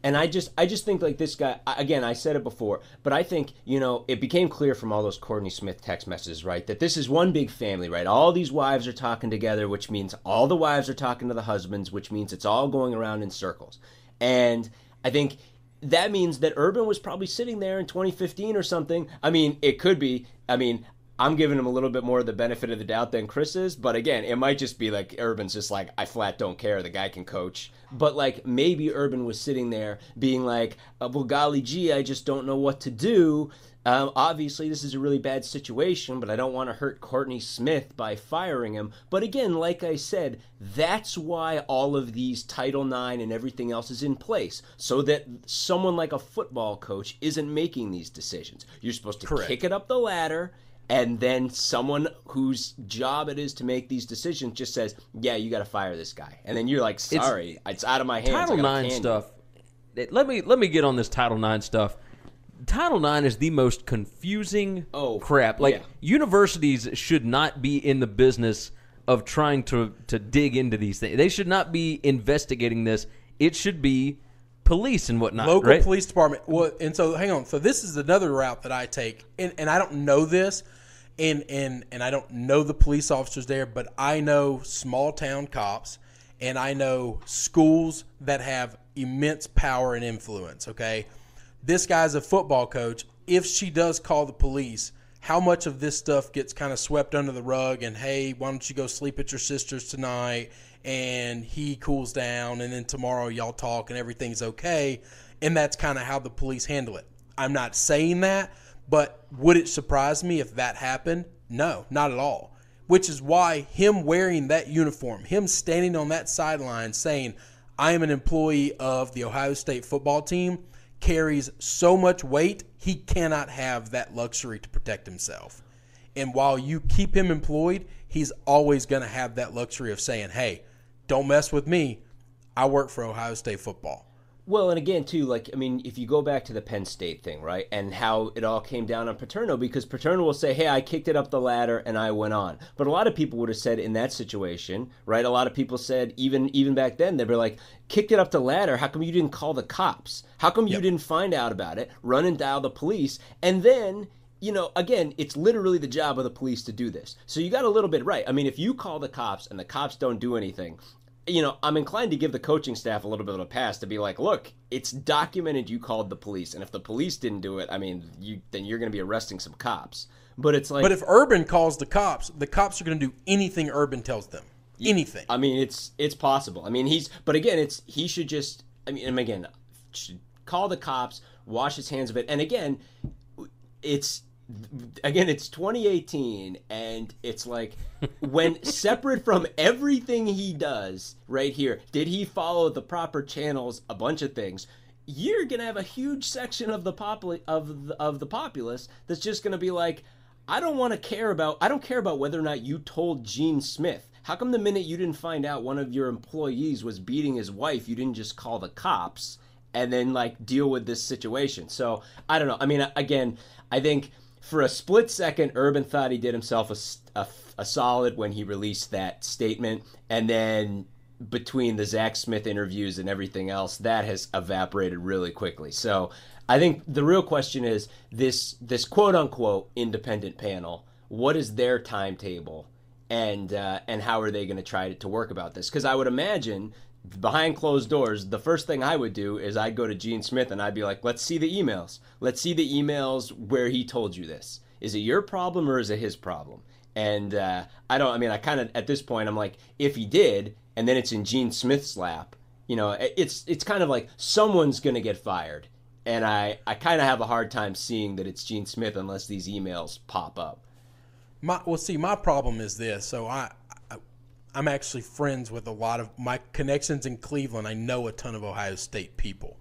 And I just, I just think like this guy. Again, I said it before, but I think you know it became clear from all those Courtney Smith text messages, right, that this is one big family, right? All these wives are talking together, which means all the wives are talking to the husbands, which means it's all going around in circles. And I think that means that Urban was probably sitting there in 2015 or something. I mean, it could be. I mean, I'm giving him a little bit more of the benefit of the doubt than Chris is, but again, it might just be like Urban's just like, I flat don't care. The guy can coach. But like maybe Urban was sitting there being like, uh, well, golly gee, I just don't know what to do. Um, obviously, this is a really bad situation, but I don't want to hurt Courtney Smith by firing him. But again, like I said, that's why all of these Title IX and everything else is in place, so that someone like a football coach isn't making these decisions. You're supposed to Correct. kick it up the ladder, and then someone whose job it is to make these decisions just says, "Yeah, you got to fire this guy," and then you're like, "Sorry, it's, out of my hands." Title gotta IX can you." stuff. Let me let me get on this Title Nine stuff. Title Nine is the most confusing Oh, crap. Like yeah. universities should not be in the business of trying to to dig into these things. They should not be investigating this. It should be police and whatnot. local right? police department. Well, and so hang on. So this is another route that I take, and, and I don't know this, and and and I don't know the police officers there, but I know small town cops, and I know schools that have immense power and influence. Okay, this guy's a football coach. If she does call the police. How much of this stuff gets kind of swept under the rug and hey, why don't you go sleep at your sister's tonight? And he cools down, and then tomorrow y'all talk and everything's okay. And that's kind of how the police handle it. I'm not saying that, but would it surprise me if that happened? No, not at all. Which is why him wearing that uniform, him standing on that sideline saying, I am an employee of the Ohio State football team, carries so much weight, he cannot have that luxury to protect himself. And while you keep him employed, he's always going to have that luxury of saying, hey, don't mess with me. I work for Ohio State football. Well, and again, too, like I mean, if you go back to the Penn State thing, right, and how it all came down on Paterno, because Paterno will say, "Hey, I kicked it up the ladder and I went on," but a lot of people would have said in that situation, right? A lot of people said even even back then they'd be like, "Kicked it up the ladder. How come you didn't call the cops? How come you didn't find out about it? Run and dial the police, and then." You know, again, it's literally the job of the police to do this. So you got a little bit right. I mean, if you call the cops and the cops don't do anything, you know, I'm inclined to give the coaching staff a little bit of a pass to be like, look, it's documented you called the police, and if the police didn't do it, I mean, you then you're going to be arresting some cops. But it's like, But if Urban calls the cops, the cops are going to do anything Urban tells them. Anything. I mean, it's it's possible. I mean, he's but again, it's he should just. I mean, and again, should call the cops, wash his hands of it, and again, it's again it's 2018 and it's like when separate from everything he does right here did he follow the proper channels a bunch of things you're gonna have a huge section of the popul- of the, of the populace that's just gonna be like I don't want to care about I don't care about whether or not you told Gene Smith. How come the minute you didn't find out one of your employees was beating his wife you didn't just call the cops and then like deal with this situation. So I don't know. I mean, again, I think for a split second, Urban thought he did himself a a solid when he released that statement, and then between the Zach Smith interviews and everything else, that has evaporated really quickly. So I think the real question is this this quote unquote independent panel. What is their timetable? and uh, and how are they going to try to work about this? Because I would imagine behind closed doors, the first thing I would do is I'd go to Gene Smith and I'd be like, "Let's see the emails. Let's see the emails where he told you this. Is it your problem or is it his problem?" And uh, I don't. I mean, I kind of at this point, I'm like, if he did, and then it's in Gene Smith's lap, you know, it's it's kind of like someone's going to get fired. And I, I kind of have a hard time seeing that it's Gene Smith unless these emails pop up. My well, see, my problem is this. So I, I, I'm actually friends with a lot of my connections in Cleveland. I know a ton of Ohio State people,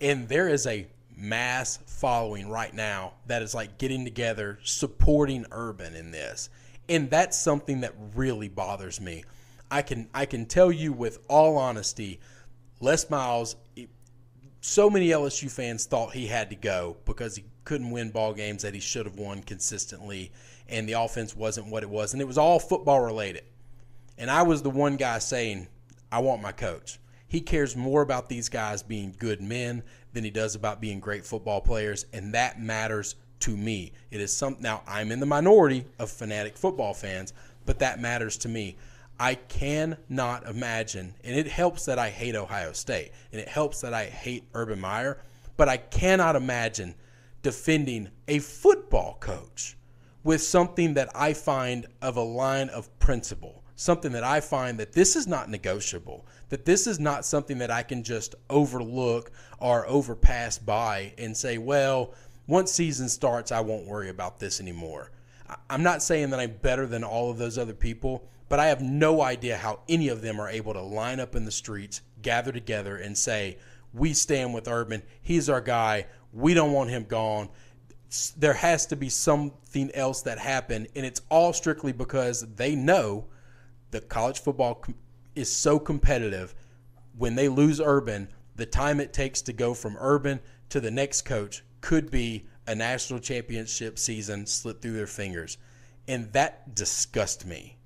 and there is a mass following right now that is like getting together, supporting Urban in this. And that's something that really bothers me. I can I can tell you with all honesty, Les Miles so many LSU fans thought he had to go because he couldn't win ball games that he should have won consistently and the offense wasn't what it was and it was all football related. And I was the one guy saying, I want my coach. He cares more about these guys being good men than he does about being great football players, and that matters to me. It is some now I'm in the minority of fanatic football fans, but that matters to me. I cannot imagine, and it helps that I hate Ohio State, and it helps that I hate Urban Meyer, but I cannot imagine defending a football coach with something that I find of a line of principle, something that I find that this is not negotiable, that this is not something that I can just overlook or overpass by and say, well, once season starts, I won't worry about this anymore. I'm not saying that I'm better than all of those other people, but I have no idea how any of them are able to line up in the streets, gather together, and say, We stand with Urban. He's our guy. We don't want him gone. There has to be something else that happened, and it's all strictly because they know that college football is so competitive. When they lose Urban, the time it takes to go from Urban to the next coach could be a national championship season slip through their fingers. And that disgusts me.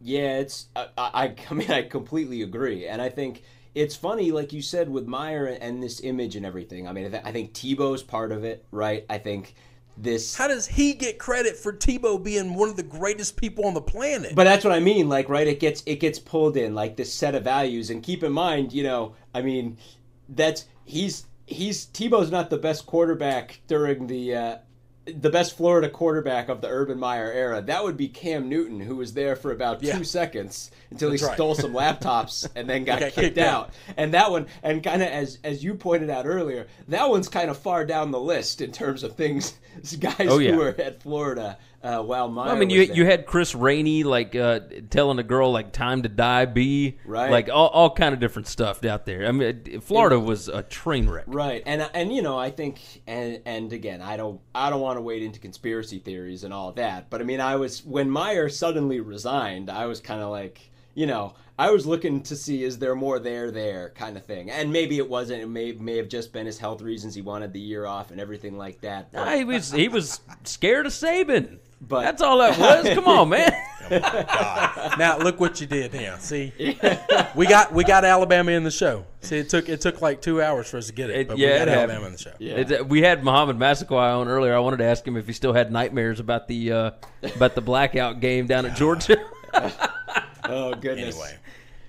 Yeah, it's I, I, I mean I completely agree, and I think it's funny, like you said, with Meyer and this image and everything. I mean, I, th- I think Tebow's part of it, right? I think this. How does he get credit for Tebow being one of the greatest people on the planet? But that's what I mean, like right? It gets it gets pulled in like this set of values, and keep in mind, you know, I mean, that's he's he's Tebow's not the best quarterback during the uh, the best Florida quarterback of the Urban Meyer era. That would be Cam Newton, who was there for about yeah. two seconds until That's he right. stole some laptops and then got, got kicked, kicked out. And that one, and kind of as as you pointed out earlier, that one's kind of far down the list in terms of things guys oh, yeah. who were at Florida uh, while Meyer. Well, I mean, you you had Chris Rainey like uh, telling a girl like "time to die, be right," like all, all kind of different stuff out there. I mean, Florida was a train wreck, right? And and you know, I think and and again, I don't I don't want to wade into conspiracy theories and all that, but I mean, I was when Meyer suddenly resigned, I was kind of like you know, I was looking to see is there more there there kind of thing, and maybe it wasn't. It may may have just been his health reasons. He wanted the year off and everything like that. But, nah, he was he was scared of Saban. But that's all that was. Come on, man. oh now look what you did now. See, we got we got Alabama in the show. See, it took it took like two hours for us to get it, but yeah, we got Alabama in the show. Yeah. It, we had Mohamed Massaquoi on earlier. I wanted to ask him if he still had nightmares about the uh, about the blackout game down at Georgia. oh goodness. Anyway.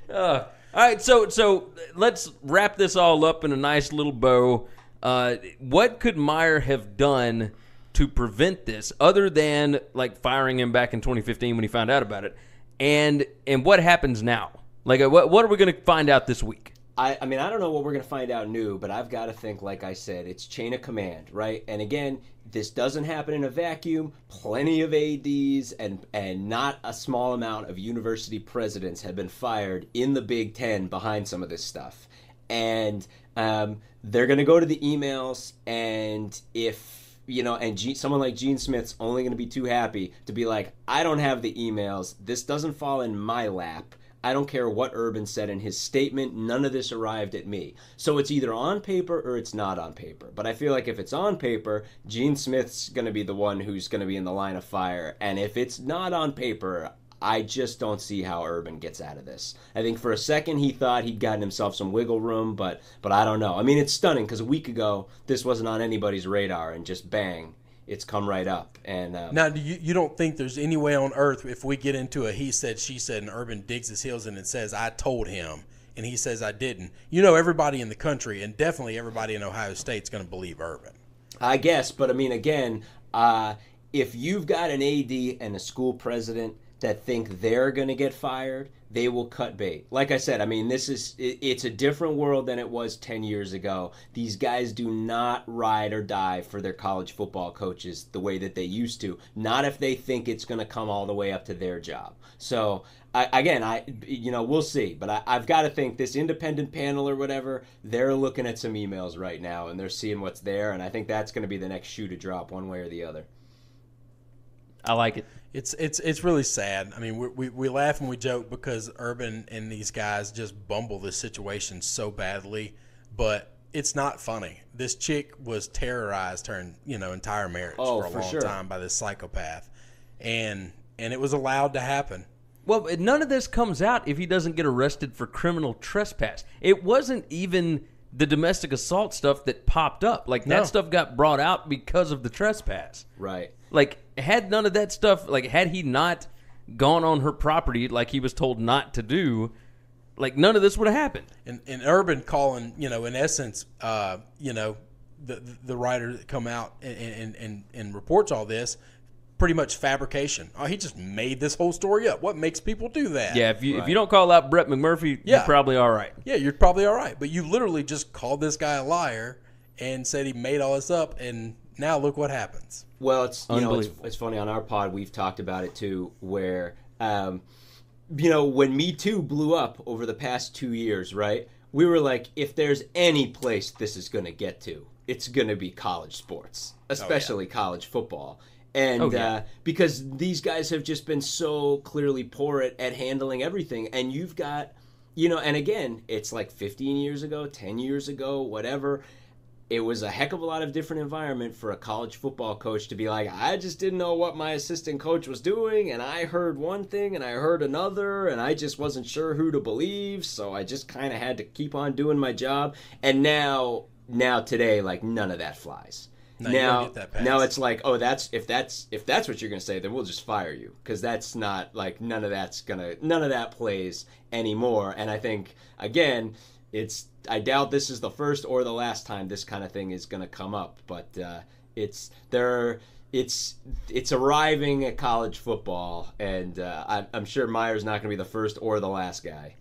Uh, all right, so so let's wrap this all up in a nice little bow. Uh, what could Meyer have done to prevent this, other than like firing him back in 2015 when he found out about it? And and what happens now? Like, uh, what what are we going to find out this week? I, I mean, I don't know what we're going to find out new, but I've got to think, like I said, it's chain of command, right? And again, this doesn't happen in a vacuum. Plenty of ADs and, and not a small amount of university presidents have been fired in the Big Ten behind some of this stuff. And um, they're going to go to the emails, and if you know, and G- someone like Gene Smith's only going to be too happy to be like, I don't have the emails. This doesn't fall in my lap. I don't care what Urban said in his statement. None of this arrived at me. So it's either on paper or it's not on paper. But I feel like if it's on paper, Gene Smith's going to be the one who's going to be in the line of fire. And if it's not on paper, I just don't see how Urban gets out of this. I think for a second he thought he'd gotten himself some wiggle room, but but I don't know. I mean, it's stunning because a week ago this wasn't on anybody's radar, and just bang, it's come right up. And um, now, do you you don't think there's any way on earth if we get into a he said she said and Urban digs his heels in and says I told him and he says I didn't. You know, everybody in the country and definitely everybody in Ohio State's going to believe Urban. I guess, but I mean, again, uh, if you've got an AD and a school president that think they're going to get fired, they will cut bait. Like I said, I mean, this is it, it's a different world than it was 10 years ago. These guys do not ride or die for their college football coaches the way that they used to. Not if they think it's going to come all the way up to their job. So, I, again, I you know we'll see, but I, I've got to think this independent panel or whatever they're looking at some emails right now and they're seeing what's there, and I think that's going to be the next shoe to drop one way or the other. I like it. It's it's it's really sad. I mean, we, we, we laugh and we joke because Urban and these guys just bumble this situation so badly, but it's not funny. This chick was terrorized her you know entire marriage Oh, for a for long sure. time by this psychopath, and and it was allowed to happen. Well, none of this comes out if he doesn't get arrested for criminal trespass. It wasn't even the domestic assault stuff that popped up. Like No. that stuff got brought out because of the trespass. Right. Like had none of that stuff, like had he not gone on her property like he was told not to do, like none of this would have happened. and, and Urban calling, you know, in essence, uh, you know, the the writer that come out and, and, and, and reports all this, pretty much fabrication. Oh, he just made this whole story up. What makes people do that? Yeah, if you if you don't call out Brett McMurphy, Yeah. you're probably all right. yeah, you're probably all right. But you literally just called this guy a liar and said he made all this up, and now look what happens. Well, it's you know it's, it's funny on our pod we've talked about it too, where um, you know when Me Too blew up over the past two years, right? We were like, if there's any place this is going to get to, it's going to be college sports, especially college football. And Oh, yeah. uh, because these guys have just been so clearly poor at, at handling everything, and you've got, you know, and again, it's like 15 years ago, 10 years ago, whatever it was a heck of a lot of different environment for a college football coach to be like, I just didn't know what my assistant coach was doing, and I heard one thing and I heard another, and I just wasn't sure who to believe, so I just kind of had to keep on doing my job. And now, now today, like none of that flies. No, now, get that now it's like, oh, that's if that's if that's what you're gonna say, then we'll just fire you because that's not like none of that's gonna none of that plays anymore. And I think again, it's I doubt this is the first or the last time this kind of thing is gonna come up, but uh, it's there. It's it's arriving at college football, and uh, I, I'm sure Meyer's not gonna be the first or the last guy.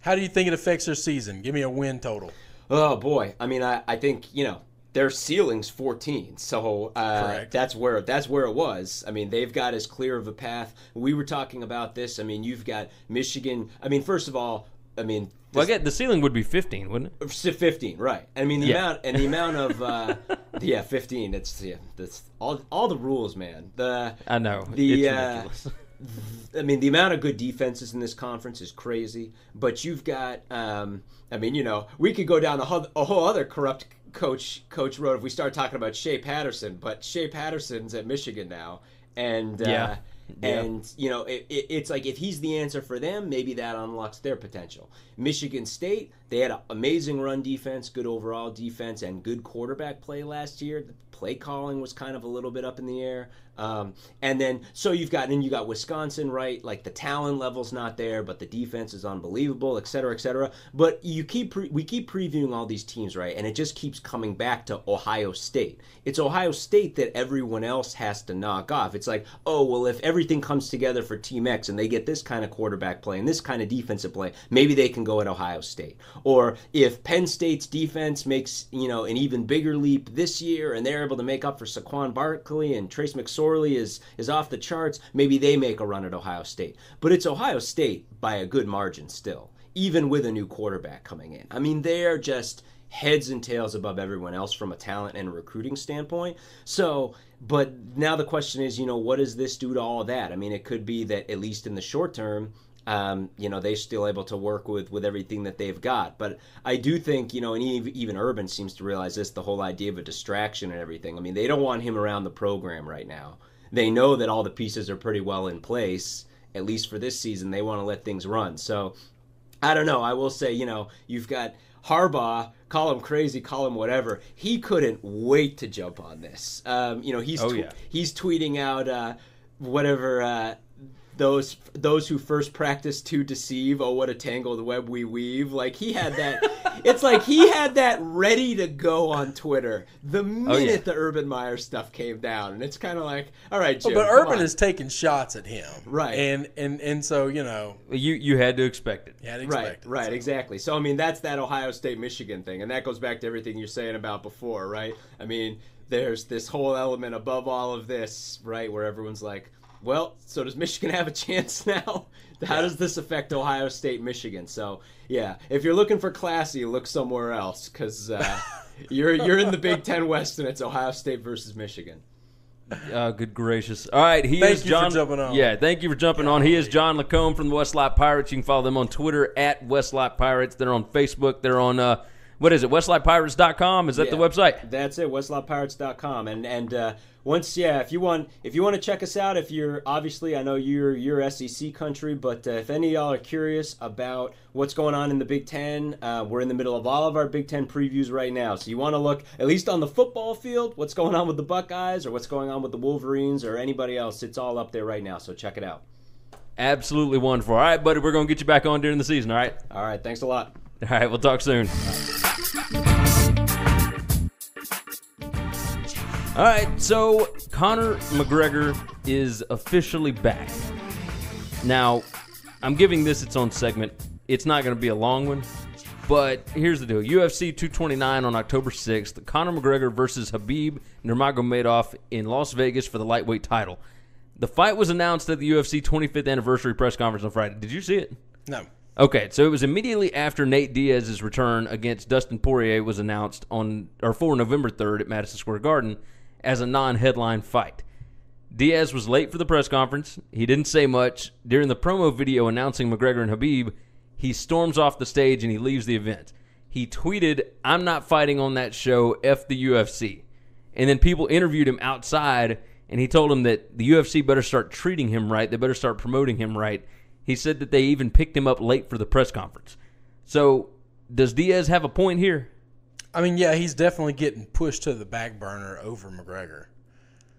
How do you think it affects their season? Give me a win total. Oh boy, I mean, I, I think you know their ceiling's 14, so uh, that's where that's where it was. I mean, they've got as clear of a path. We were talking about this. I mean, you've got Michigan. I mean, first of all, I mean, Well, I get the ceiling would be 15, wouldn't it? 15 right i mean the Yeah. amount and the amount of uh yeah 15 it's yeah that's all all the rules man the I know. The, it's uh, ridiculous. I mean, the amount of good defenses in this conference is crazy. But you've got, um, I mean, you know, we could go down a whole, a whole other corrupt coach coach road if we start talking about Shea Patterson. But Shea Patterson's at Michigan now, and uh, Yeah. Yeah. and you know, it, it, it's like if he's the answer for them, maybe that unlocks their potential. Michigan State, they had an amazing run defense, good overall defense, and good quarterback play last year. The play calling was kind of a little bit up in the air. Um, and then, so you've got, and you got Wisconsin, right? Like the talent level's not there, but the defense is unbelievable, et cetera, et cetera. But you keep, pre- we keep previewing all these teams, right? And it just keeps coming back to Ohio State. It's Ohio State that everyone else has to knock off. It's like, oh, well, if everything comes together for Team X and they get this kind of quarterback play and this kind of defensive play, maybe they can go at Ohio State. Or if Penn State's defense makes, you know, an even bigger leap this year and they're able to make up for Saquon Barkley and Trace McSorley is is off the charts, maybe they make a run at Ohio State. But it's Ohio State by a good margin still, even with a new quarterback coming in. I mean, they're just heads and tails above everyone else from a talent and recruiting standpoint. So, but now the question is, you know, what does this do to all that? I mean, it could be that at least in the short term, um, you know, they're still able to work with with everything that they've got. But I do think, you know, and even, Urban seems to realize this, the whole idea of a distraction and everything. I mean, they don't want him around the program right now. They know that all the pieces are pretty well in place, at least for this season. They want to let things run. So I don't know. I will say, you know, you've got Harbaugh, call him crazy, call him whatever. He couldn't wait to jump on this. Um, you know, he's Oh, yeah. he's tweeting out uh, whatever uh, those those who first practice to deceive. Oh, what a tangled web we weave! Like he had that. it's like he had that ready to go on Twitter the minute Oh, yeah. the Urban Meyer stuff came down, and it's kind of like, all right, Jim, but come Urban on. is taking shots at him, Right. And and and so you know, You you had to expect it. you had to Right, it. right, exactly. So I mean, that's that Ohio State Michigan thing, and that goes back to everything you're saying about before, right? I mean, there's this whole element above all of this, right, where everyone's like, well, so does Michigan have a chance now? How does this affect Ohio State, Michigan? So yeah, if you're looking for classy, look somewhere else because uh, you're you're in the Big Ten West, and it's Ohio State versus Michigan. Uh, good gracious. All right, he Thank is you for John. jumping on. Yeah, thank you for jumping on. He is John LaCombe from the West Lot Pirates. You can follow them on Twitter at West Lot Pirates. They're on Facebook. They're on uh, what is it? WestlotPirates.com. Is that the website? That's it, westlotpirates.com. And and uh, once yeah, if you want if you want to check us out, if you're obviously I know you're you're SEC country, but uh, if any of y'all are curious about what's going on in the Big Ten, uh, we're in the middle of all of our Big Ten previews right now. So you want to look at least on the football field, what's going on with the Buckeyes or what's going on with the Wolverines or anybody else. It's all up there right now. So check it out. Absolutely wonderful. All right, buddy, we're gonna get you back on during the season. All right. All right, thanks a lot. All right, we'll talk soon. All right, so Conor McGregor is officially back. Now, I'm giving this its own segment. It's not going to be a long one, but here's the deal: UFC 229 on October 6th. Conor McGregor versus Khabib Nurmagomedov in Las Vegas for the lightweight title. The fight was announced at the UFC 25th anniversary press conference on Friday. Did you see it? No, Okay, so it was immediately after Nate Diaz's return against Dustin Poirier was announced on or for November 3rd at Madison Square Garden as a non-headline fight. Diaz was late for the press conference. He didn't say much. During the promo video announcing McGregor and Khabib, he storms off the stage and he leaves the event. He tweeted, "I'm not fighting on that show. F the UFC." And then people interviewed him outside, and he told them that the UFC better start treating him right. They better start promoting him right. He said that they even picked him up late for the press conference. So, does Diaz have a point here? I mean, yeah, he's definitely getting pushed to the back burner over McGregor.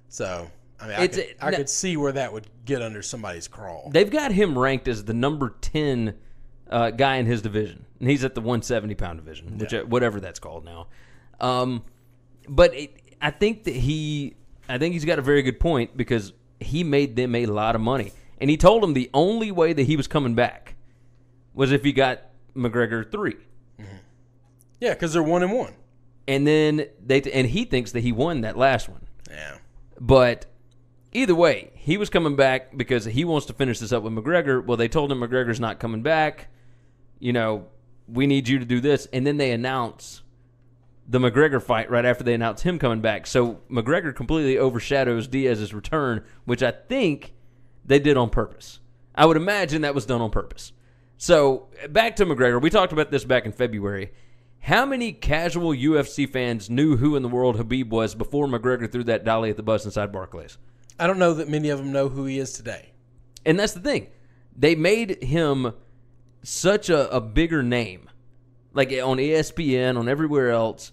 So, I mean, I, It's could, I no- could see where that would get under somebody's crawl. They've got him ranked as the number 10 uh, guy in his division. And he's at the 170 pound division, which uh, whatever that's called now. Um, but it, I think that he, I think he's got a very good point because he made them a lot of money. And he told them the only way that he was coming back was if he got McGregor 3. Yeah, because they're one and one. And then they, and he thinks that he won that last one. Yeah. But either way, he was coming back because he wants to finish this up with McGregor. Well, they told him McGregor's not coming back. You know, we need you to do this. And then they announce the McGregor fight right after they announce him coming back. So McGregor completely overshadows Diaz's return, which I think they did on purpose. I would imagine that was done on purpose. So back to McGregor. We talked about this back in February. How many casual UFC fans knew who in the world Khabib was before McGregor threw that dolly at the bus inside Barclays? I don't know that many of them know who he is today. And that's the thing. They made him such a, a bigger name, like on ESPN, on everywhere else,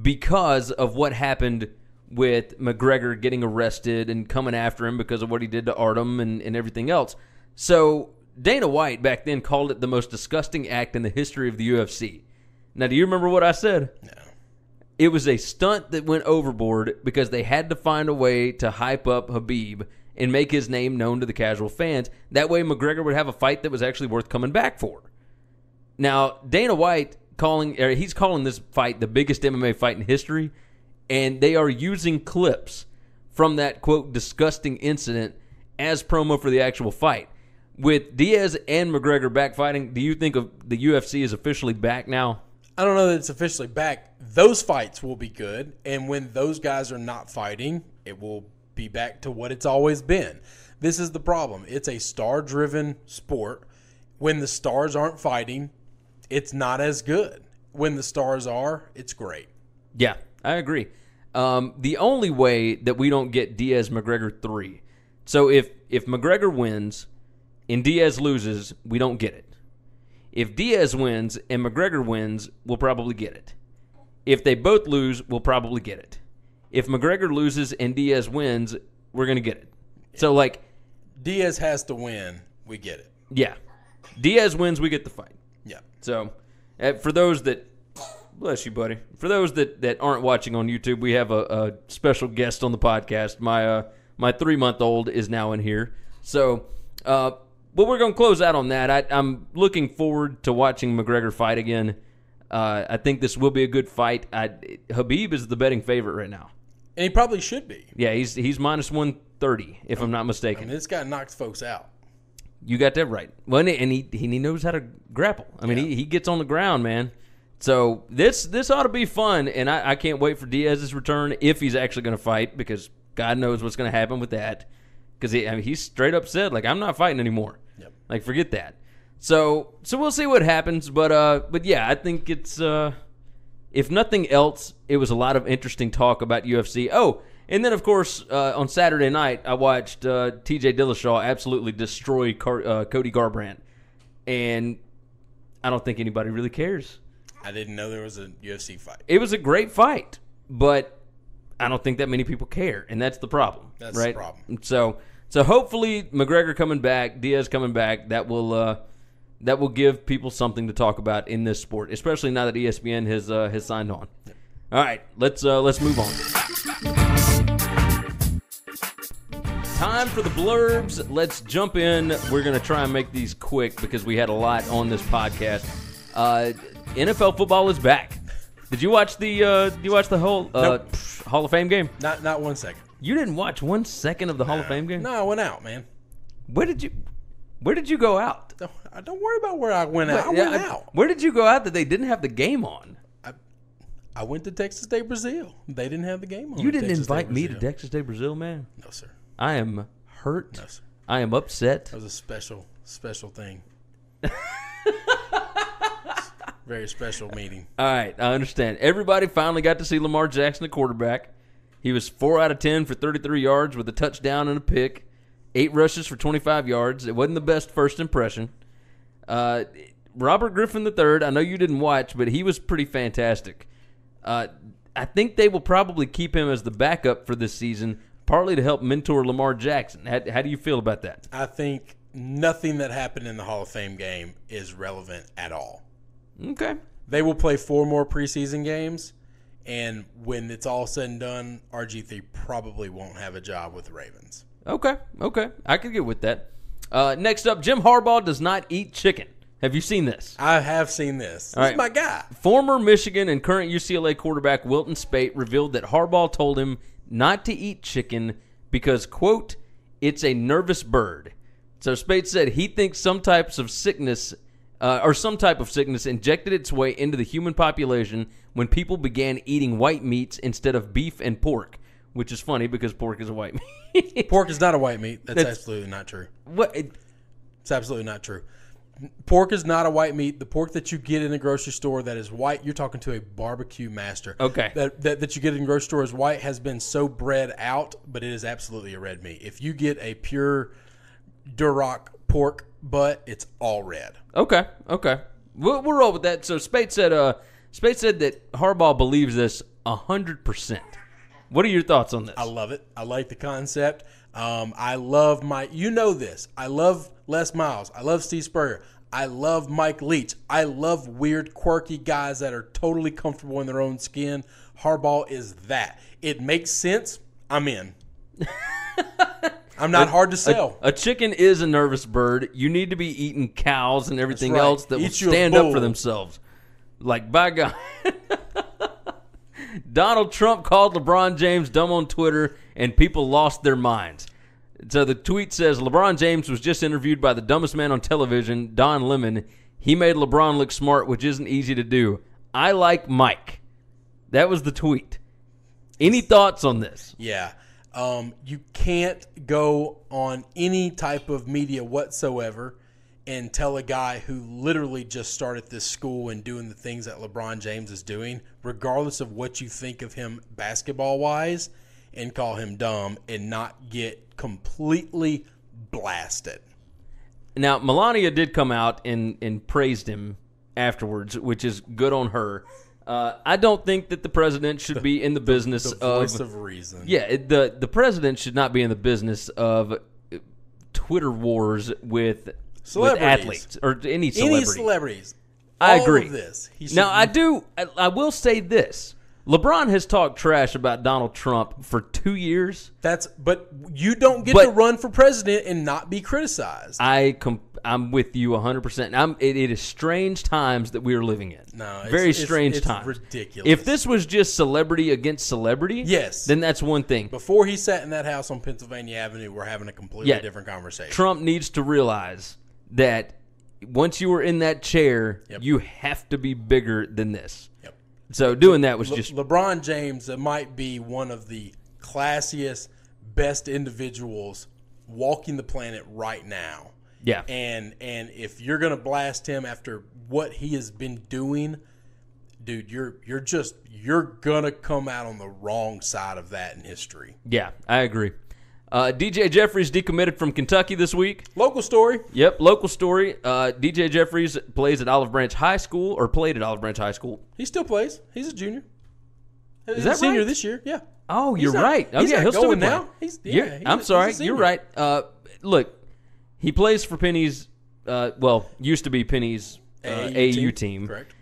because of what happened with McGregor getting arrested and coming after him because of what he did to Artem and, and everything else. So Dana White back then called it the most disgusting act in the history of the UFC. Now, do you remember what I said? No. It was a stunt that went overboard because they had to find a way to hype up Khabib and make his name known to the casual fans. That way, McGregor would have a fight that was actually worth coming back for. Now, Dana White calling, or he's calling this fight the biggest MMA fight in history, and they are using clips from that quote disgusting incident as promo for the actual fight. With Diaz and McGregor back fighting, do you think of the UFC is officially back now? I don't know that it's officially back. Those fights will be good, and when those guys are not fighting, it will be back to what it's always been. This is the problem. It's a star-driven sport. When the stars aren't fighting, it's not as good. When the stars are, it's great. Yeah, I agree. Um, the only way that we don't get Diaz McGregor three, so if if McGregor wins and Diaz loses, we don't get it. If Diaz wins and McGregor wins, we'll probably get it. If they both lose, we'll probably get it. If McGregor loses and Diaz wins, we're gonna get it. So like, Diaz has to win. We get it. yeah, Diaz wins, we get the fight. Yeah. So, uh, for those that Bless you, buddy. For those that, that aren't watching on YouTube, we have a, a special guest on the podcast. My uh, my three month old is now in here. So, uh, but we're going to close out on that. I, I'm looking forward to watching McGregor fight again. Uh, I think this will be a good fight. I, Khabib is the betting favorite right now. And he probably should be. Yeah, he's he's minus one thirty if I'm not I mistaken. mean, this guy knocks folks out. You got that right. Well, and he and he, he knows how to grapple. I mean, he, he gets on the ground, man. So this this ought to be fun, and I, I can't wait for Diaz's return if he's actually going to fight because God knows what's going to happen with that. Because he, I mean, he's straight up said like I'm not fighting anymore. Like forget that. So so we'll see what happens, but uh but yeah, I think it's uh if nothing else, it was a lot of interesting talk about UFC. Oh, and then of course uh, on Saturday night, I watched uh, T.J. Dillashaw absolutely destroy Car- uh, Cody Garbrandt, and I don't think anybody really cares. I didn't know there was a UFC fight. It was a great fight, but I don't think that many people care, and that's the problem. That's the right? problem. So, so hopefully McGregor coming back, Diaz coming back, that will uh, that will give people something to talk about in this sport, especially now that ESPN has uh, has signed on. All right, let's uh, let's move on. Time for the blurbs. Let's jump in. We're going to try and make these quick because we had a lot on this podcast. Uh, NFL football is back. Did you watch the uh, did you watch the whole uh, Nope. pff, Hall of Fame game? Not not one second. You didn't watch one second of the Hall of Fame game. No, I went out, man. Where did you Where did you go out? Don't, don't worry about where I went out. I went I- out. Where did you go out that they didn't have the game on? I I went to Texas State Brazil. They didn't have the game on. You didn't Texas invite me to Texas State Brazil, man. No, sir. I am hurt. No, sir. I am upset. That was a special, special thing. Very special meeting. All right, I understand. Everybody finally got to see Lamar Jackson, the quarterback. He was four out of ten for 33 yards with a touchdown and a pick, eight rushes for 25 yards. It wasn't the best first impression. Uh, Robert Griffin III, I know you didn't watch, but he was pretty fantastic. Uh, I think they will probably keep him as the backup for this season, partly to help mentor Lamar Jackson. How, how do you feel about that? I think nothing that happened in the Hall of Fame game is relevant at all. Okay. They will play four more preseason games, and when it's all said and done, RG3 probably won't have a job with the Ravens. Okay, okay, I could get with that. Uh, next up, Jim Harbaugh does not eat chicken. Have you seen this? I have seen this. This All is my guy. Former Michigan and current UCLA quarterback Wilton Speight revealed that Harbaugh told him not to eat chicken because, quote, it's a nervous bird. So Spate said he thinks some types of sickness, uh, or some type of sickness, injected its way into the human population when people began eating white meats instead of beef and pork, which is funny because pork is a white meat. Pork is not a white meat. That's, That's- absolutely not true. what? It, It's absolutely not true. Pork is not a white meat. The pork that you get in the grocery store that is white, you're talking to a barbecue master. Okay. That, that, that you get in the grocery store is white has been so bred out, but it is absolutely a red meat. If you get a pure Duroc pork butt, it's all red. Okay, okay. We'll, we'll roll with that. So Speight said, uh, Speight said that Harbaugh believes this hundred percent. What are your thoughts on this? I love it. I like the concept. Um, I love my. You know this. I love Les Miles. I love Steve Spurrier. I love Mike Leach. I love weird, quirky guys that are totally comfortable in their own skin. Harbaugh is that. It makes sense. I'm in. I'm not hard to sell. A chicken is a nervous bird. You need to be eating cows and everything right. else that will Eat a stand up for themselves. Like by God. Donald Trump called LeBron James dumb on Twitter, and people lost their minds. So the tweet says LeBron James was just interviewed by the dumbest man on television, Don Lemon. He made LeBron look smart, which isn't easy to do. I like Mike. That was the tweet. Any thoughts on this? Yeah. Um, you can't go on any type of media whatsoever and tell a guy who literally just started this school and doing the things that LeBron James is doing, regardless of what you think of him basketball wise, and call him dumb and not get completely blasted. Now, Melania did come out and, and praised him afterwards, which is good on her. Uh, I don't think that the president should be in the business The of, of reason. yeah. it- the The president should not be in the business of Twitter wars with with athletes or any Any celebrities. I agree. This. Now I do. I, I will say this: LeBron has talked trash about Donald Trump for two years. That's but you don't get But- to run for president and not be criticized. I com- I'm with you 100. percent I'm. It, it is strange times that we are living in. No, it's- very it's- strange it's times. ridiculous. If this was just celebrity against celebrity, Yes. then that's one thing. Before he sat in that house on Pennsylvania Avenue, we're having a completely Yeah. different conversation. Trump needs to realize that once you are in that chair, Yep. you have to be bigger than this. So doing that was Le- just LeBron James might be one of the classiest, best individuals walking the planet right now. yeah. And and if you're gonna blast him after what he has been doing, dude, you're you're just you're gonna come out on the wrong side of that in history. Yeah, I agree. Uh, DJ Jeffries decommitted from Kentucky this week. Local story. Yep, local story. Uh, DJ Jeffries plays at Olive Branch High School, or played at Olive Branch High School. He still plays. He's a junior. He's that a senior right? this year. Yeah. Oh, you're not- right. Oh, he's yeah, he'll still be now. He's yeah. He's- I'm a sorry. You're right. Uh, look, he plays for Penny's. Uh, well, used to be Penny's uh, AAU, team. Correct.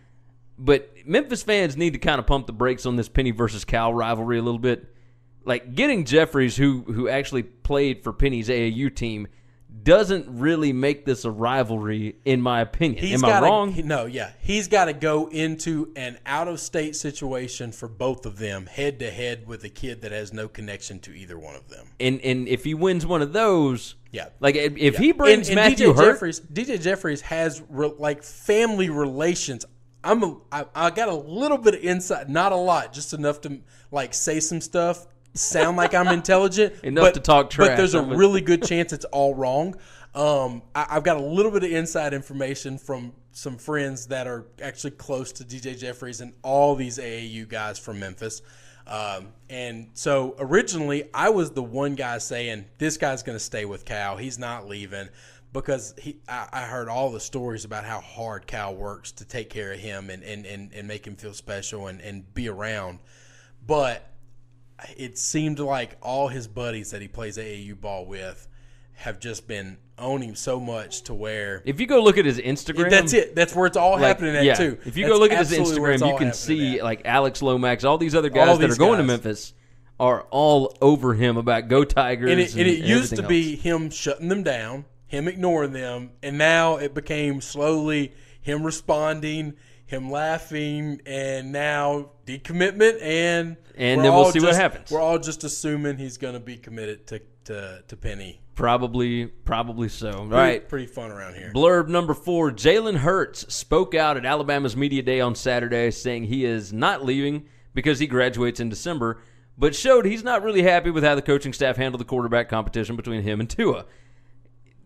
But Memphis fans need to kind of pump the brakes on this Penny versus Cal rivalry a little bit. Like getting Jeffries, who who actually played for Penny's AAU team, doesn't really make this a rivalry, in my opinion. He's Am I gotta, wrong? he- no, yeah. He's got to go into an out of state situation for both of them, head to head with a kid that has no connection to either one of them. and and if he wins one of those, Yeah. like if, if he brings And- and Matthew DJ Hurt, Jeffries, DJ Jeffries has re, like family relations. I'm a, I, I got a little bit of insight, not a lot, just enough to like say some stuff, sound like I'm intelligent, Enough but, to talk trash. But there's a really good chance it's all wrong. Um, I, I've got a little bit of inside information from some friends that are actually close to DJ Jeffries and all these AAU guys from Memphis. Um, and so originally, I was the one guy saying this guy's going to stay with Cal. He's not leaving because he. I, I heard all the stories about how hard Cal works to take care of him and and, and, and make him feel special and, and be around. But it seemed like all his buddies that he plays AAU ball with have just been owning so much to where if you go look at his Instagram, that's it. That's where it's all like, happening at yeah, too. If you That's go look at his Instagram, you can see at. like Alex Lomax, all these other guys All that are going to. Memphis are all over him about go Tigers. and it, and it used everything to else. be him shutting them down, him ignoring them, and now it became slowly him responding, him laughing, and now decommitment, and And then we'll see what happens. We're all just assuming he's going to be committed to, to to Penny. probably probably so. Pretty, right. pretty fun around here. Blurb number four Jalen Hurts spoke out at Alabama's Media Day on Saturday saying he is not leaving because he graduates in December, but showed he's not really happy with how the coaching staff handled the quarterback competition between him and Tua.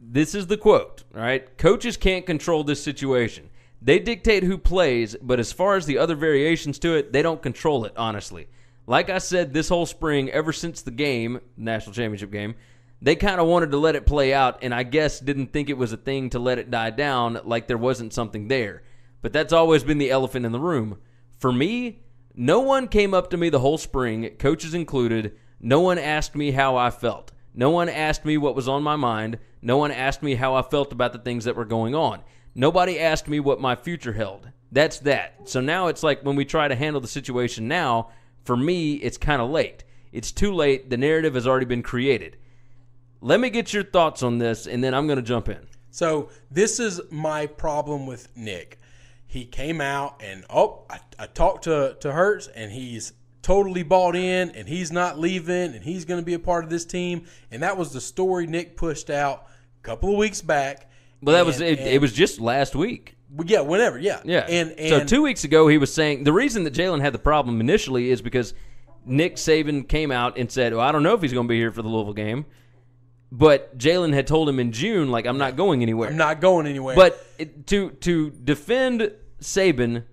This is the quote, all right? Coaches can't control this situation. They dictate who plays, but as far as the other variations to it, they don't control it, honestly. Like I said this whole spring, ever since the game, national championship game, they kind of wanted to let it play out, and I guess didn't think it was a thing to let it die down like there wasn't something there. But that's always been the elephant in the room. For me, no one came up to me the whole spring, coaches included. No one asked me how I felt. No one asked me what was on my mind. No one asked me how I felt about the things that were going on. Nobody asked me what my future held. That's that. So now it's like when we try to handle the situation now, for me, it's kind of late. It's too late. The narrative has already been created. Let me get your thoughts on this, and then I'm going to jump in. So this is my problem with Nick. He came out and oh, I, I talked to to Hurts, and he's totally bought in, and he's not leaving, and he's going to be a part of this team. And that was the story Nick pushed out a couple of weeks back. Well, that was it. and- It was just last week. yeah, whenever, yeah, Yeah. And, and so two weeks ago, he was saying the reason that Jalen had the problem initially is because Nick Saban came out and said, "Well, I don't know if he's going to be here for the Louisville game," but Jalen had told him in June, like, "I'm not going anywhere." I'm not going anywhere. But it, to to defend Saban,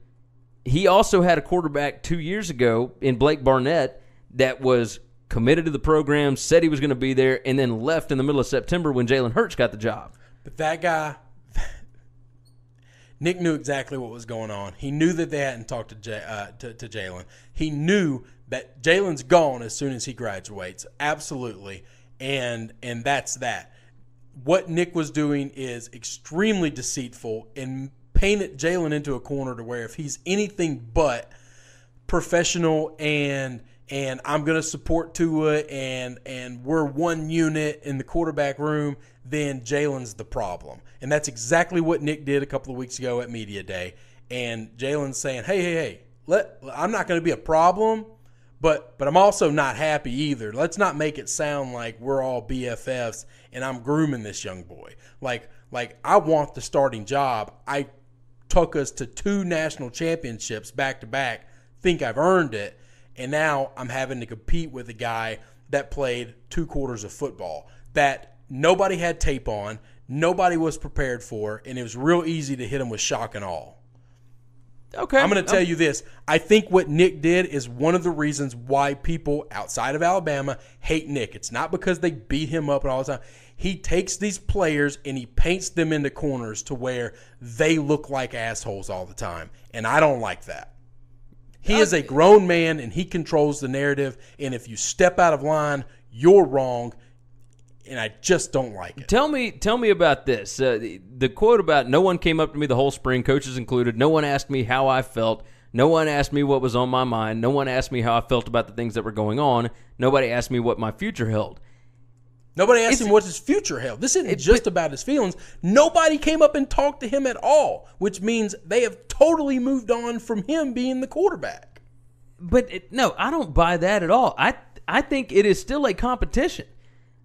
he also had a quarterback two years ago in Blake Barnett that was committed to the program, said he was going to be there, and then left in the middle of September when Jalen Hurts got the job. But that guy, Nick knew exactly what was going on. He knew that they hadn't talked to uh, to, to Jalen. He knew that Jalen's gone as soon as he graduates. Absolutely, and and that's that. What Nick was doing is extremely deceitful and painted Jalen into a corner to where if he's anything but professional and and I'm going to support Tua and and we're one unit in the quarterback room, then Jalen's the problem. And that's exactly what Nick did a couple of weeks ago at media day. And Jalen's saying, "Hey, hey, hey, let I'm not going to be a problem, but but I'm also not happy either. Let's not make it sound like we're all BFFs and I'm grooming this young boy. Like like I want the starting job. I took us to two national championships back to back. Think I've earned it, and now I'm having to compete with a guy that played two quarters of football that nobody had tape on, nobody was prepared for, and it was real easy to hit him with shock and all. Okay. I'm going to tell you this. I think what Nick did is one of the reasons why people outside of Alabama hate Nick. It's not because they beat him up all the time. He takes these players and he paints them into corners to where they look like assholes all the time. And I don't like that. He is a grown man and he controls the narrative. And if you step out of line, you're wrong. And I just don't like it. Tell me, tell me about this. Uh, the, the quote about no one came up to me the whole spring, coaches included. No one asked me how I felt. No one asked me what was on my mind. No one asked me how I felt about the things that were going on. Nobody asked me what my future held. Nobody asked It's- him what his future held. This isn't It- just but- about his feelings. Nobody came up and talked to him at all, which means they have totally moved on from him being the quarterback. But it, no, I don't buy that at all. I I think it is still a competition.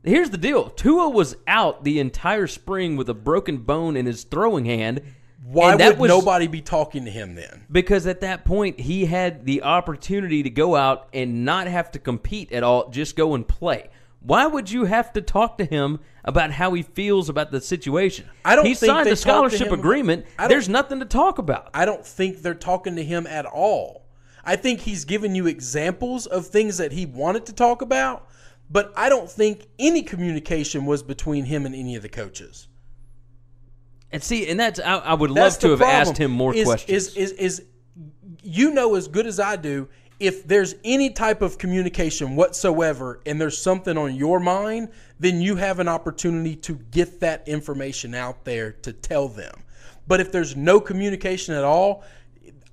Here's the deal: Tua was out the entire spring with a broken bone in his throwing hand. Why that would was nobody be talking to him then? Because at that point, he had the opportunity to go out and not have to compete at all, just go and play. Why would you have to talk to him about how he feels about the situation? I don't He think signed a scholarship agreement. There's nothing to talk about. I don't think they're talking to him at all. I think he's given you examples of things that he wanted to talk about, but I don't think any communication was between him and any of the coaches. And see, and that's I, I would That's love to have asked him more is, questions. Is, is is you know as good as I do if there's any type of communication whatsoever and there's something on your mind, then you have an opportunity to get that information out there to tell them. But if there's no communication at all,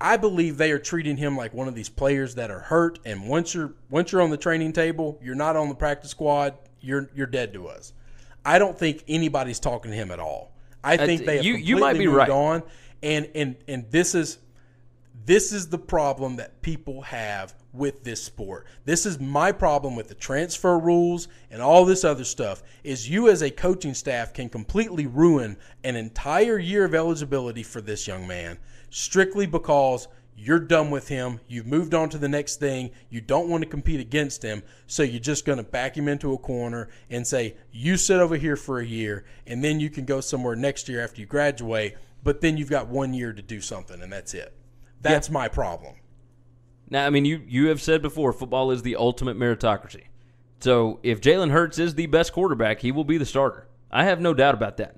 I believe they are treating him like one of these players that are hurt and once you're once you're on the training table, you're not on the practice squad, you're you're dead to us. I don't think anybody's talking to him at all. I think they have you- completely you might be moved right. on and and and this is this is the problem that people have with this sport. This is my problem with the transfer rules and all this other stuff is you as a coaching staff can completely ruin an entire year of eligibility for this young man strictly because you're done with him, you've moved on to the next thing, you don't want to compete against him, so you're just going to back him into a corner and say, "You sit over here for a year and then you can go somewhere next year after you graduate." But then you've got one year to do something, and that's it. That's my problem. Now, I mean, you you have said before, football is the ultimate meritocracy. So if Jalen Hurts is the best quarterback, he will be the starter. I have no doubt about that.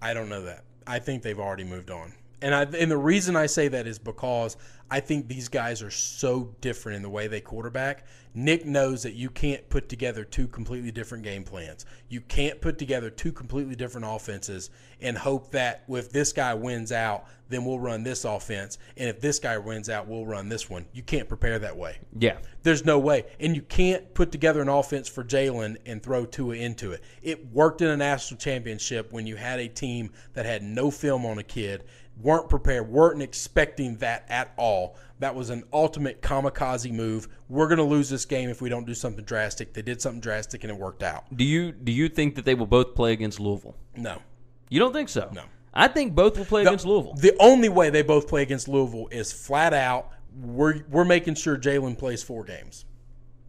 I don't know that. I think they've already moved on. And I and the reason I say that is because I think these guys are so different in the way they quarterback. Nick knows that you can't put together two completely different game plans. You can't put together two completely different offenses and hope that if this guy wins out, then we'll run this offense, and if this guy wins out, we'll run this one. You can't prepare that way. Yeah. There's no way. And you can't put together an offense for Jalen and throw Tua into it. It worked in a national championship when you had a team that had no film on a kid, weren't prepared, weren't expecting that at all. That was an ultimate kamikaze move. We're going to lose this game if we don't do something drastic. They did something drastic and it worked out. Do you do you think that they will both play against Louisville? No. You don't think so? No. I think both will play The- against Louisville. The only way they both play against Louisville is flat out we're we're making sure Jalen plays four games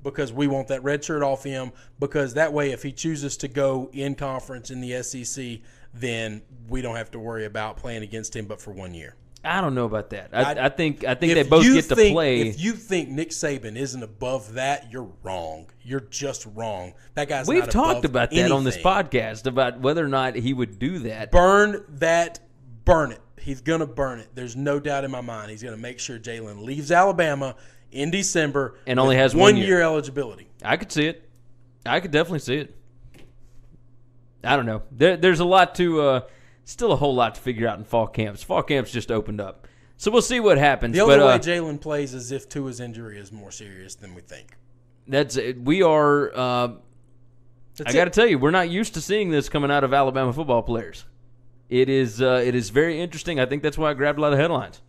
because we want that red shirt off him. Because that way, if he chooses to go in conference in the SEC, then we don't have to worry about playing against him, but for one year. I don't know about that. I, I- I, think I think they both get to play. If you think Nick Saban isn't above that, you're wrong. You're just wrong. That guy's. We've talked above about that on this podcast about whether or not he would do that. burn that, burn it. He's gonna burn it. There's no doubt in my mind. He's gonna make sure Jalen leaves Alabama in December And only has one one year. year eligibility. I could see it. I could definitely see it. I don't know. There, there's a lot to uh, Still a whole lot to figure out in fall camps. Fall camps just opened up. So we'll see what happens. The only but, way uh, Jalen plays is if Tua's injury is more serious than we think. that's it. We are. Uh, I got to tell you, we're not used to seeing this coming out of Alabama football players. It is. Uh, it is very interesting. I think that's why I grabbed a lot of headlines.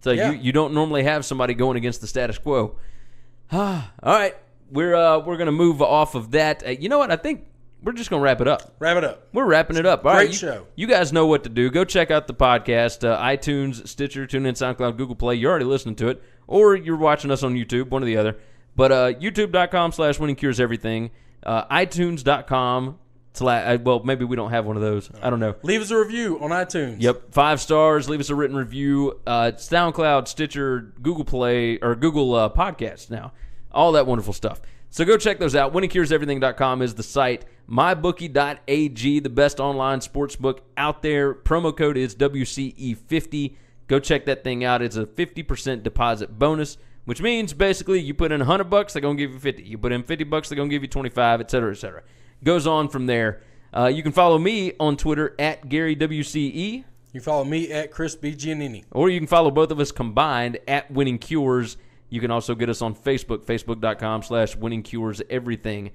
So Yeah. you you don't normally have somebody going against the status quo. All right, we're uh, we're gonna move off of that. Uh, you know what? I think we're just gonna wrap it up. Wrap it up. We're wrapping it up. All Great right, you, show. You guys know what to do. Go check out the podcast, uh, iTunes, Stitcher, TuneIn, SoundCloud, Google Play. You're already listening to it, or you're watching us on YouTube, one or the other. But uh, YouTube.com slash Winning Cures Everything, uh, iTunes.com slash. Uh, well, maybe we don't have one of those. I don't know. Leave us a review on iTunes. Yep, five stars. Leave us a written review. Uh, SoundCloud, Stitcher, Google Play, or Google uh, Podcasts now. All that wonderful stuff. So go check those out. WinningCuresEverything.com is the site. MyBookie.ag, the best online sports book out there. Promo code is WCE50. Go check that thing out. It's a 50% deposit bonus, which means basically you put in 100 bucks, they're going to give you 50. You put in 50 bucks, they're going to give you 25, et cetera, et cetera. Goes on from there. Uh, you can follow me on Twitter at GaryWCE. You follow me at Chris B. Giannini. Or you can follow both of us combined at Winning Cures. You can also get us on Facebook, facebook.com slash Winning Cures Everything.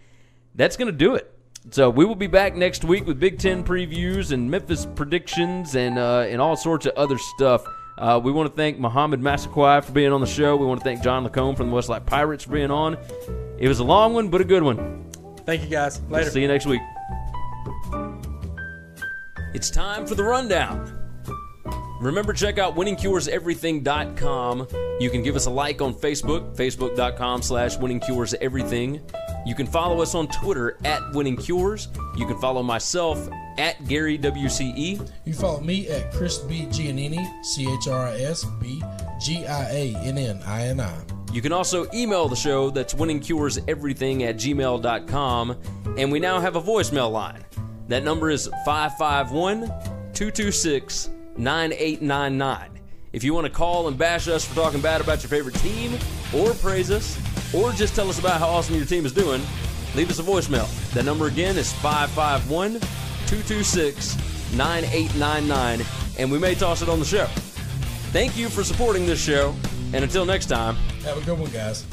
That's going to do it. So we will be back next week with Big Ten previews and Memphis predictions and uh, and all sorts of other stuff. Uh, we want to thank Mohamed Massaquoi for being on the show. We want to thank John LaCombe from the Westlake Pirates for being on. It was a long one, but a good one. Thank you guys. Later. See you next week. It's time for the rundown. Remember, check out winningcureseverything.com. You can give us a like on Facebook, facebook.com slash winningcureseverything. You can follow us on Twitter at winningcures. You can follow myself at Gary WCE. You follow me at Chris B. Giannini, C H R I S B G I A N N I N I. You can also email the show that's winningcureseverything at gmail.com. And we now have a voicemail line. That number is 551 226 9899. If you want to call and bash us for talking bad about your favorite team, or praise us, or just tell us about how awesome your team is doing, leave us a voicemail. That number again is 551 226 9899, and we may toss it on the show. Thank you for supporting this show, and until next time, Have a good one, guys.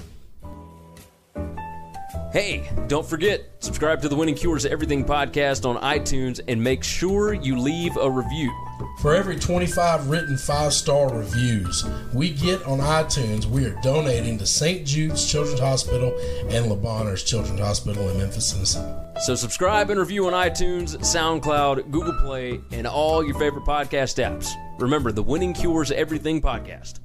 Hey, don't forget, subscribe to the Winning Cures Everything podcast on iTunes and make sure you leave a review. For every 25 written five star reviews we get on iTunes, we are donating to St. Jude's Children's Hospital and Le Bonheur's Children's Hospital in Memphis, Tennessee. So subscribe and review on iTunes, SoundCloud, Google Play, and all your favorite podcast apps. Remember the Winning Cures Everything podcast.